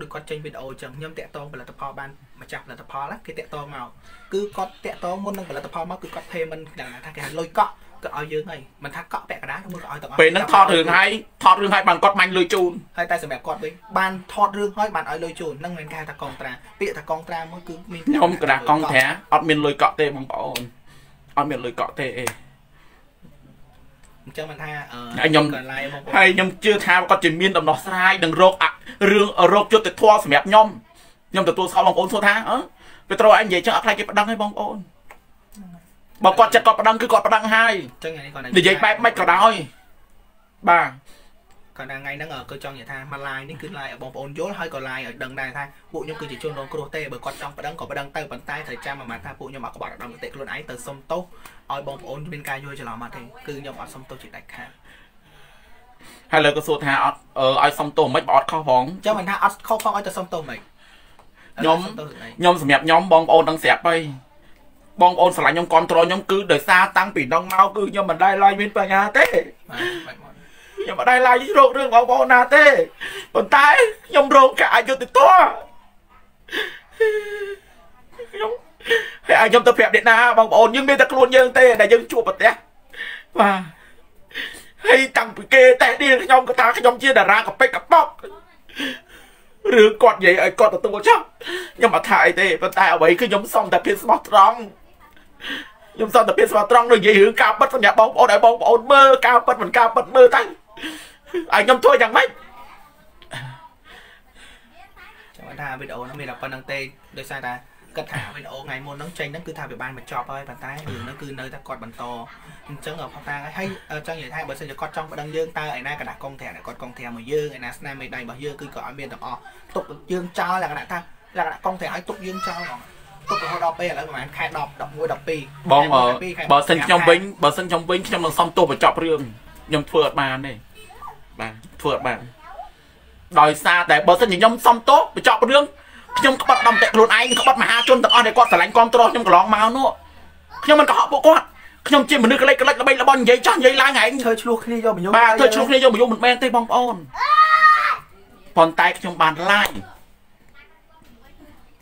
ដូចគាត់ចេញវីដេអូចឹងខ្ញុំតាក់ទងផលិតផលបានម្ចាស់ផលិតផលគេតាក់ទងមកគឺគាត់តាក់ទងមុននឹងផលិតផលមកគឺគាត់ payment ដឹងថាគេហៅលុយកក់ក៏ឲ្យយើងហើយមិនថាកក់ពាក់កណ្ដាលមើលក៏ឲ្យទាំងអស់ពេលហ្នឹងថតរឿងហើយថតរឿងហើយបានគាត់បាញ់លុយជូនហើយតែសម្រាប់គាត់វិញបានថតរឿងហើយបានឲ្យលុយជូនហ្នឹងមិនគេថាកងត្រាពាក្យថាកងត្រាមកគឺមានខ្ញុំកណ្ដាលកងត្រាអត់មានលុយកក់ទេបងប្អូនអត់មានលុយកក់ទេអេ អញ្ចឹងមិនថាអឺខ្ញុំហើយខ្ញុំជឿថាគាត់ជាមានដំណោះស្រាយនឹងរោគរឿងរោគយុទ្ធធម៌សម្រាប់ខ្ញុំខ្ញុំទទួលស្គាល់បងប្អូនសួរថាអឺពេត្រូឯងនិយាយចឹងអត់ខ្លាចគេប្តឹងឲ្យបងប្អូនបើគាត់ចិត្តគាត់ប្តឹងគឺគាត់ប្តឹងហើយចឹងថ្ងៃនេះគាត់និយាយបែបមិនក៏ដោយបាទ គាត់ថាថ្ងៃហ្នឹងគឺចង់និយាយថាមក live នេះគឺ live ឲ្យបងប្អូនយល់ហើយក៏ live ឲ្យដឹងដែរថាពួកខ្ញុំគឺជាជនរងគ្រោះទេបើគាត់ចង់ប្តឹងក៏ប្តឹងទៅប៉ុន្តែត្រូវចាំមកថាពួកខ្ញុំអត់ក្បត់ឧត្តមគតិខ្លួនឯងទៅសុំទោសឲ្យបងប្អូនមានការយល់ច្រឡំអត់ទេគឺខ្ញុំអត់សុំទោសជាដាច់ខាតហើយលើក៏សួរថាអត់ឲ្យសុំទោសមិនបើអត់ខុសផងចឹងមិនថាអត់ខុសផងឲ្យទៅសុំទោសមិនខ្ញុំខ្ញុំសម្រាប់ខ្ញុំបងប្អូននឹងស្រាប់ហើយបងប្អូនស្រឡាញ់ខ្ញុំគ្រប់គ្រងខ្ញុំគឺដោយសារតាំងពីនងមកគឺខ្ញុំមិនដែលឡើយមានបញ្ហាទេ ខ្ញុំអត់ដែរឡាយរោគរឿងបងប្អូនណាទេប៉ុន្តែខ្ញុំរងការអយុត្តិធម៌ខ្ញុំហើយឲ្យខ្ញុំទៅប្រាប់អ្នកណាបងប្អូនយើងមានតែខ្លួនយើងទេដែលយើងជួបប្រទេសបាទហើយតាំងពីគេតេះនេះខ្ញុំក៏ថាខ្ញុំជាតារាកប៉ិចកប៉ុកឬគាត់និយាយឲ្យគាត់ទទួលចុះខ្ញុំអត់ថាអីទេប៉ុន្តែអ្វីគឺខ្ញុំសុំតែភាពស្មោះត្រង់ខ្ញុំសុំតែភាពស្មោះត្រង់នឹងនិយាយរឿងការបិទសម្រាប់បងប្អូនឲ្យបងប្អូនមើលការបិទមិនការបិទមើលតាំង ឲ្យខ្ញុំធ្វើយ៉ាងម៉េចចាំថាវីដេអូហ្នឹងមានតែប៉ុណ្្នឹងទេដោយសារតែគិតថាវីដេអូថ្ងៃមុនហ្នឹងចេញហ្នឹងគឺថាវាបានបញ្ចប់ហើយប៉ុន្តែរឿងហ្នឹងគឺនៅតែគាត់បន្តអញ្ចឹងផតាហើយចង់និយាយថាបើសិនជាគាត់ចង់ប្តឹងយើងតើឯណាកដាក់កងត្រាក់គាត់កងត្រាក់មកយើងឯណាស្នាមមេដៃរបស់យើងគឺក៏ឲ្យមានទាំងអស់ទុកយើងចោលលក្ខណៈថាលក្ខណៈកងត្រាក់ឲ្យទុកយើងចោលហ្មងទុករហូតដល់ពេលឥឡូវប្រហែលខែ10 11 12បងបើសិនខ្ញុំវិញបើសិនខ្ញុំវិញខ្ញុំនឹងសុំទោសបញ្ចប់រឿងខ្ញុំធ្វើអត់បានទេ បាទធ្វើបានដោយសារតែបើសិនជាខ្ញុំសំទោសបញ្ចប់រឿងខ្ញុំក្បត់ដំតែខ្លួនឯងក្បត់មហាជនទាំងអស់ដែលគាត់ស្រឡាញ់គ្រប់គ្រងខ្ញុំកន្លងមកនោះខ្ញុំមិនកុហកពួកគាត់ខ្ញុំជាមនុស្សកលេចកលេចល្បីល្បន់និយាយចាស់និយាយឡើងឯងធ្វើឆ្លោះគ្នាយកបញ្ញោបាទធ្វើឆ្លោះគ្នាយកបញ្ញោមិនមែនទេបងប្អូនប៉ុន្តែខ្ញុំបានឡាយ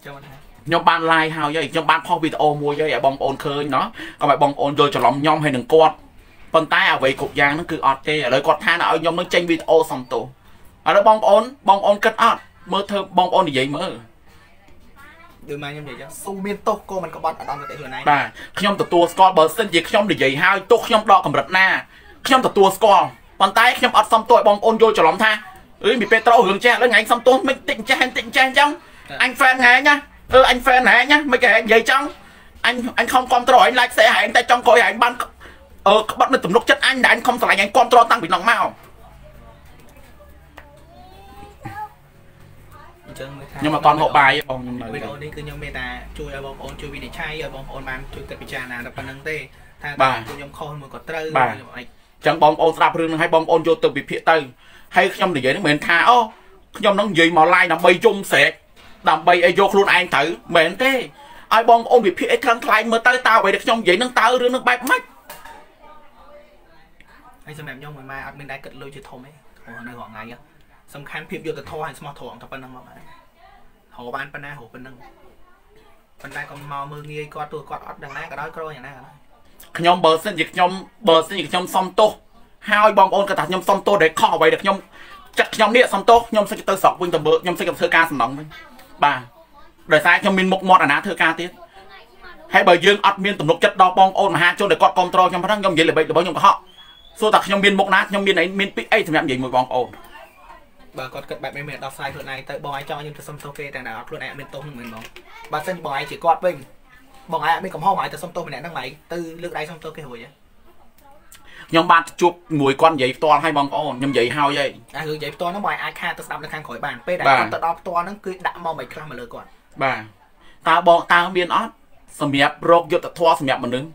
ចាំមិនខ្ញុំបានឡាយហើយខ្ញុំបានផុសវីដេអូមួយហើយឲ្យបងប្អូនឃើញណោះកុំឲ្យបងប្អូនយល់ច្រឡំខ្ញុំហើយនឹងគាត់ ប៉ុន្តែអ្វីគ្រប់យ៉ាងហ្នឹងគឺអត់ទេឥឡូវគាត់ថាឲ្យខ្ញុំនឹងចេញវីដេអូសំទោសឥឡូវបងប្អូនបងប្អូនគិតអត់មើលធ្វើបងប្អូននិយាយមើលដូចមកខ្ញុំនិយាយចឹងស៊ូមានទោសក៏មិនក្បត់អត់ដល់ទៅខ្លួនឯងបាទខ្ញុំទទួលស្គាល់បើសិនជាខ្ញុំនិយាយហើយទោសខ្ញុំដកកម្រិតណាខ្ញុំទទួលស្គាល់ប៉ុន្តែខ្ញុំអត់សំទោសឲ្យបងប្អូនយល់ច្រឡំថាអើយមីពេត្រូរឿងចេះឥឡូវថ្ងៃសំទោសមិនតិចចេះតិចចេះអញ្ចឹងអញ fan ហែងណាអឺអញ fan ហែងណាមិនគេហែងនិយាយចង់អញអញខំគ្រប់ត្រអញ like សេហែងតែចង់ក្រោយហែងបាន អឺក្បត់នៅទំនុកចិត្តអញដែលអញខំស្រឡាញ់អញគ្រប់ត្រតាំងពីនោះមកអញ្ចឹងខ្ញុំអត់តន់ហូបបាយបងខ្ញុំនៅវីដេអូនេះគឺខ្ញុំមានតែជួយឲ្យបងប្អូនជួយវិនិច្ឆ័យឲ្យបងប្អូនបានជួយគិតពិចារណាតែប៉ុណ្្នឹងទេថាតើខ្ញុំខុសមួយក៏ត្រូវខ្ញុំអាចចឹងបងប្អូនស្ដាប់រឿងនឹងឲ្យបងប្អូនយកទៅវិភាគទៅហើយខ្ញុំនិយាយនេះមិនមែនថាអូខ្ញុំនឹងនិយាយមកឡាយដើម្បីយំស្រែកដើម្បីឲ្យយកខ្លួនឯងទៅមិនមែនទេឲ្យបងប្អូនវិភាគឲ្យខ្លឹងខ្លែងមើលទៅតើអ្វីដែលខ្ញុំនិយាយនឹងតើរឿងនឹងបែបម៉េច ហើយសម្រាប់ខ្ញុំមួយម៉ែអត់មានដែរគិតលុយជាធំទេនៅរងថ្ងៃសំខាន់ភាពយុត្តិធម៌ហើយស្មោះត្រង់តែប៉ុណ្្នឹងមកបាទហៅបានប៉ុណ្ណាហៅប៉ុណ្្នឹងប៉ុន្តែកុំមកមើលងាយគាត់ទោះគាត់អត់ដឹងណាក៏ដោយក្រយ៉ាងណាក៏ដោយខ្ញុំបើសិនជាខ្ញុំបើសិនជាខ្ញុំសុំទោសហើយបងប្អូនគាត់ថាខ្ញុំសុំទោសដែលខុសអ្វីដែលខ្ញុំចាក់ខ្ញុំនេះសុំទោសខ្ញុំសិចទៅស្រុកវិញទៅមើលខ្ញុំសិចទៅធ្វើការសំណងវិញបាទដោយសារខ្ញុំមានមុខមាត់អាណាធ្វើការទៀតហើយបើយើងអត់មានទំនុកចិត្តដល់បងប្អូនមហាជនដែលគាត់គ្រប់គ្រងខ្ញុំហ្នឹងខ្ញុំនិយាយល្បិចល្បងខ្ញុំកុហក សួរថាខ្ញុំមានមុខណាខ្ញុំមានអីមានពីអីសម្រាប់និយាយមួយបងប្អូនបើគាត់គិតបែបនេះមានដោះស្រាយខ្លួនឯងទៅបងឯងចង់ខ្ញុំទៅសុំទោសគេតែអត់ខ្លួនឯងអត់មានទោសនឹងមែនបងបើសិនបងឯងជាគាត់វិញបងឯងអត់មានកំហុសបងឯងទៅសុំទោសម្នាក់ហ្នឹងបងឯងទៅលើកដៃសុំទោសគេរួចខ្ញុំបានជួបមួយគាត់និយាយផ្ទាល់ឲ្យបងប្អូនខ្ញុំនិយាយហើយហើយអារឿងនិយាយផ្ទាល់ហ្នឹងបងអាចខាទៅស្ដាប់នៅខាងក្រោយបានពេលដែលគាត់ទៅដល់ផ្ទាល់ហ្នឹងគឺដាក់មកមិនខ្លះមកលើគាត់បាទតើបងតើមានអត់សម្រាប់រោគយុទ្ធធម៌សម្រាប់មនុស្ស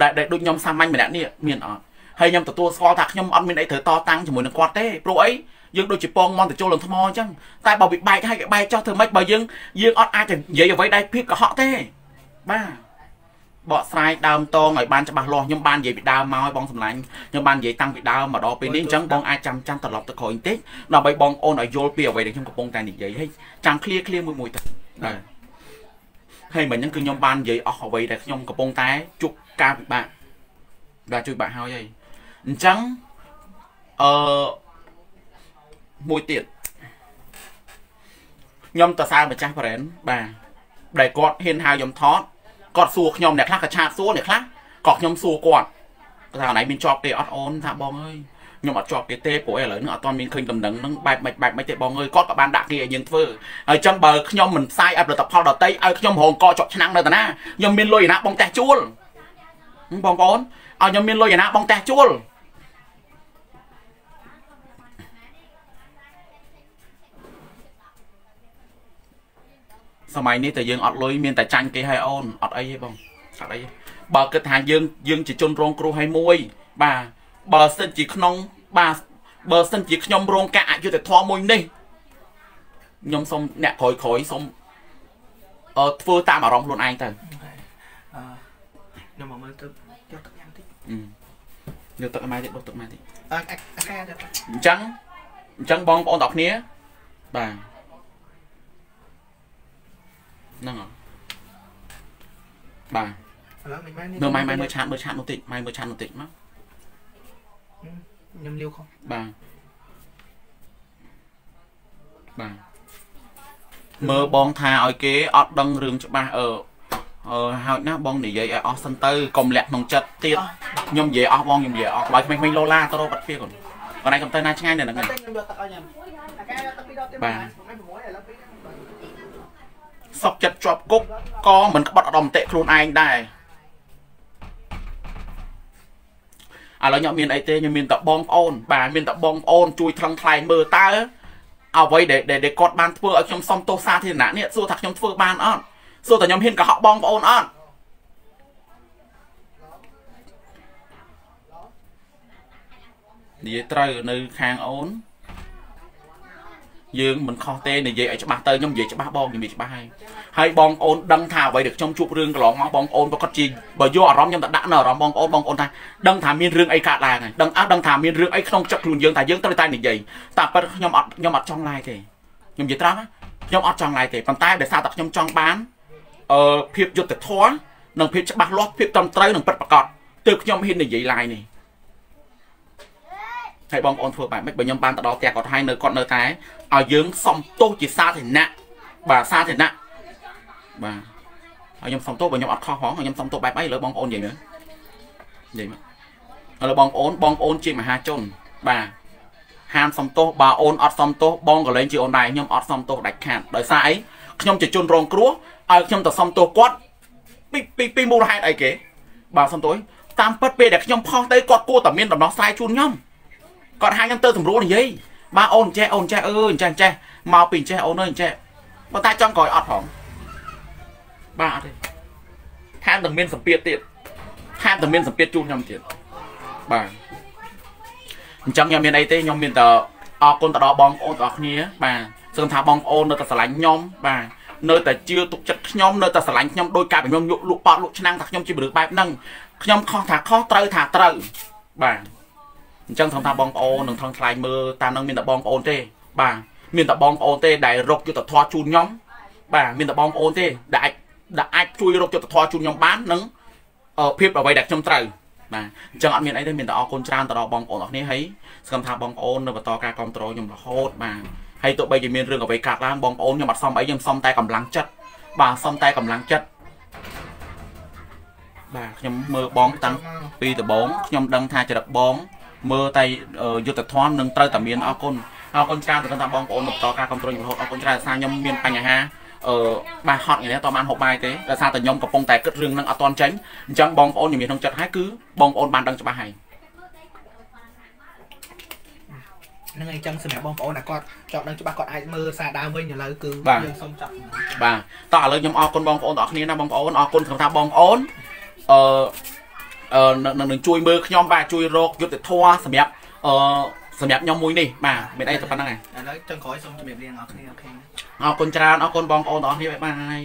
ដែលដែលដូចខ្ញុំសាមញ្ញម្នាក់នេះមានអត់ ហើយខ្ញុំទទួលស្គាល់ថាខ្ញុំអត់មានអីត្រូវតតាំងជាមួយនឹងគាត់ទេព្រោះអីយើងដូចជាពងមន្តចូលនឹងថ្មអញ្ចឹងតែបើវាបែកហើយគេបែកចោះធ្វើម៉េចបើយើងយើងអត់អាចនិយាយអ្វីដែលភាពកុហកទេបាទបកស្រាយដើមតងឲ្យបានច្បាស់លាស់ខ្ញុំបាននិយាយពីដើមមកឲ្យបងសម្លាញ់ខ្ញុំបាននិយាយតាំងពីដើមមកដល់ពេលនេះអញ្ចឹងបងអាចចាំចាំត្រឡប់ទៅក្រោយបន្តិចដើម្បីបងអូនឲ្យយល់ពីអ្វីដែលខ្ញុំកំពុងតែនិយាយហើយចាំឃ្លាឃ្លាមួយមួយទៅបាទហើយមិញហ្នឹងគឺខ្ញុំបាននិយាយអស់អ្វីដែលខ្ញុំកំពុងតែជួបការពិបាកបាទជួយបាក់ហើយហើយ អញ្ចឹងអឺមួយទៀតខ្ញុំទៅសើម្ចាស់ប្រេនបាទដែលគាត់ហ៊ានហៅខ្ញុំថតគាត់សួរខ្ញុំអ្នកខ្លះក៏ឆាតសួរអ្នកខ្លះក៏ខ្ញុំសួរគាត់ថាណៃមានជាប់ទេអត់អូនថាបងអើយខ្ញុំអត់ជាប់គេទេព្រោះឥឡូវនេះអត់ទាន់មានឃើញដំណឹងហ្នឹងបែបមិនបែបមិនទេបងអើយគាត់ក៏បានដាក់គេឲ្យយើងធ្វើហើយចឹងបើខ្ញុំមិនផ្សាយអផលិតផលដតីឲ្យខ្ញុំរងកជាប់ឆ្នាំងនៅតាណាខ្ញុំមានលុយឯណាបងតែជួលបងប្អូនឲ្យខ្ញុំមានលុយឯណាបងតែជួល សម័យនេះតែយើងអត់លុយមានតែចាញ់គេឲ្យអូនអត់អីទេបងអត់អីបើគិតថាយើងយើងជាជនរងគ្រោះឲ្យមួយ បាទបើសិនជាក្នុងបាទបើសិនជាខ្ញុំរងការអយុត្តិធម៌មួយនេះខ្ញុំសូមអ្នកក្រោយក្រោយសូមអឺធ្វើតាមអារម្មណ៍ខ្លួនឯងទៅខ្ញុំមកមើលទៅយកទឹកញ៉ាំតិចយកទឹកម៉ែតិចដុសទឹកម៉ែតិចអត់អាកាទៅអញ្ចឹងអញ្ចឹងបងប្អូនទាំងគ្នាបាទ ហ្នឹងហ៎បាទឥឡូវមិនមែនមើលម៉ែម៉ែមើលឆាតមើលឆាតនោះតិចម៉ែមើលឆាតនោះតិចមកខ្ញុំលាវខុសបាទបាទមើលបងថាឲ្យគេអត់ដឹងរឿងច្បាស់អឺអឺហើយណាបងនិយាយឲ្យអស់សិនទៅកុំលាក់ក្នុងចិត្តទៀតខ្ញុំនិយាយអស់បងខ្ញុំនិយាយអស់បើក្មេងៗឡូឡាទៅរកបាត់ពីគាត់គាត់ឯងកំទៅណាឆ្ងាយនៅហ្នឹងខ្ញុំយកទឹកឲ្យញ៉ាំអាកាទឹកពីរដបទៀតបាទ សុកចិត្តជាប់គុកក៏មិនក្បត់ឧត្តមតិខ្លួនឯងដែរឥឡូវខ្ញុំមានអីទេខ្ញុំមានតែបងប្អូនបាទមានតែបងប្អូនជួយថ្លឹងថ្លែងមើលតើអ្វីដែលដែលគាត់បានធ្វើឲ្យខ្ញុំសុំទោសសាធារណៈនេះសួរថាខ្ញុំធ្វើបានអត់សួរតែខ្ញុំហ៊ានកុហកបងប្អូនអត់និយាយត្រូវនៅខាងអូន យើងមិនខុសទេនិយាយឲ្យច្បាស់ទៅខ្ញុំនិយាយច្បាស់បងនិយាយច្បាស់ហើយហើយបងប្អូនដឹងថាអ្វីដែលខ្ញុំជួបរឿងកន្លងមកបងប្អូនប្រកាសជាបើយកអារម្មណ៍ខ្ញុំទៅដាក់នៅអារម្មណ៍បងប្អូនបងប្អូនថាដឹងថាមានរឿងអីកើតឡើងហើយដឹងអត់ដឹងថាមានរឿងអីក្នុងចិត្តខ្លួនយើងថាយើងត្រូវតែនិយាយតែប៉ិតខ្ញុំអត់ខ្ញុំអត់ចង់ឡាយទេខ្ញុំនិយាយត្រង់ខ្ញុំអត់ចង់ឡាយទេប៉ុន្តែដោយសារតែខ្ញុំចង់បានអឺភាពយុត្តិធម៌និងភាពច្បាស់លាស់ភាពត្រឹមត្រូវនិងពិតប្រាកដទើបខ្ញុំហ៊ាននិយាយឡាយនេះ ហើយបងប្អូនធ្វើបែបម៉េចបើខ្ញុំបានទៅដល់ផ្ទះគាត់ហើយនៅគាត់នៅតែឲ្យយើងសំទោសជាសាធារណៈបាទសាធារណៈបាទហើយខ្ញុំសុំទោសបើខ្ញុំអត់ខុសផងខ្ញុំសុំទោសបែបអីលើបងប្អូននិយាយមើលនិយាយមើលឥឡូវបងប្អូនបងប្អូនជាមហាជនបាទហាមសុំទោសបើអូនអត់សុំទោសបងក៏លែងជាអូនដែរខ្ញុំអត់សុំទោសដាច់ខាតដោយសារអីខ្ញុំជាជនរងគ្រោះឲ្យខ្ញុំទៅសុំទោសគាត់ពីពីពីមូលហេតុអីគេបាទសុំទោសតាមពិតពេលដែលខ្ញុំផុសទៅគាត់គួរតែមានដំណោះស្រាយជូនខ្ញុំ គាត់ហាខ្ញុំទៅសម្រួលនិយាយបាទអូនចេះអូនចេះអើអញ្ចេះអញ្ចេះមកពីអញ្ចេះអូនអើអញ្ចេះប៉ុន្តែចង់ក្រោយអត់ផងបាទអត់ទេថែមទាំងមានសម្ពាធទៀតថែមទាំងមានសម្ពាធជូនខ្ញុំទៀតបាទអញ្ចឹងខ្ញុំមានអីទេខ្ញុំមានតែអរគុណទៅដល់បងប្អូនទាំងអស់គ្នាបាទសឹងថាបងប្អូននៅតែស្រឡាញ់ខ្ញុំបាទនៅតែជឿទុកចិត្តខ្ញុំនៅតែស្រឡាញ់ខ្ញុំដោយការខ្ញុំយកលក់ប៉ោតលក់ឆ្នាំងថាខ្ញុំជាមនុស្សបែបហ្នឹងខ្ញុំខុសថាខុសត្រូវថាត្រូវបាទ អញ្ចឹងថងថាបងប្អូននឹងថងថ្លៃមើលតាមនឹងមានតែបងប្អូនទេ បាទមានតែបងប្អូនទេដែលរកយុទ្ធធម៌ជូនខ្ញុំបាទមានតែបងប្អូនទេដែលអាចដែលអាចជួយរកយុទ្ធធម៌ជូនខ្ញុំបាននឹងភាពអ្វីដែលខ្ញុំត្រូវបាទអញ្ចឹងអត់មានអីទេមានតែអរគុណច្រើនទៅដល់បងប្អូនអរគ្នាហើយស្គមថាបងប្អូននៅបន្តការគ្រប់គ្រងខ្ញុំរហូតបាទហើយទោះបីជាមានរឿងអ្វីកាត់ឡើងបងប្អូនខ្ញុំអត់សមអីខ្ញុំសមតែកម្លាំងចិត្តបាទសមតែកម្លាំងចិត្តបាទខ្ញុំមើលបងតាំងពីដំបូងខ្ញុំដឹងថាចរិតបង មើលតែយុទ្ធធម៌នឹងត្រូវតែមានអរគុណអរគុណច្រើនទៅដល់បងប្អូនបន្តការគ្រប់គ្រងរហូតអរគុណច្រើនសារខ្ញុំមានបញ្ហាអឺបាទហត់យ៉ាងនេះតើបានហូបបាយទេដោយសារតែខ្ញុំកំពុងតែគិតរឿងហ្នឹងអត់ទាន់ចេញអញ្ចឹងបងប្អូនខ្ញុំមានក្នុងចិត្តហើយគឺបងប្អូនបានដឹងច្បាស់ហើយហ្នឹងហើយអញ្ចឹងសម្រាប់បងប្អូនដែលគាត់ចង់ដឹងច្បាស់គាត់អាចមើលសារដើមវិញឥឡូវគឺយើងសូមចាប់បាទតោះឥឡូវខ្ញុំអរគុណបងប្អូនទាំងអស់គ្នាណាបងប្អូនអរគុណថាបងប្អូនអឺអឺ នឹងជួយមើលខ្ញុំបាទជួយរកយុទ្ធធម៌សម្រាប់អឺសម្រាប់ខ្ញុំមួយនេះបាទមានអីតែប៉ុណ្្នឹងឯងឥឡូវចុងក្រោយសូមជម្រាបលាអ្នកនរគ្នា OKអរគុណច្រើនអរគុណបងប្អូនទាំងអស់គ្នា bye bye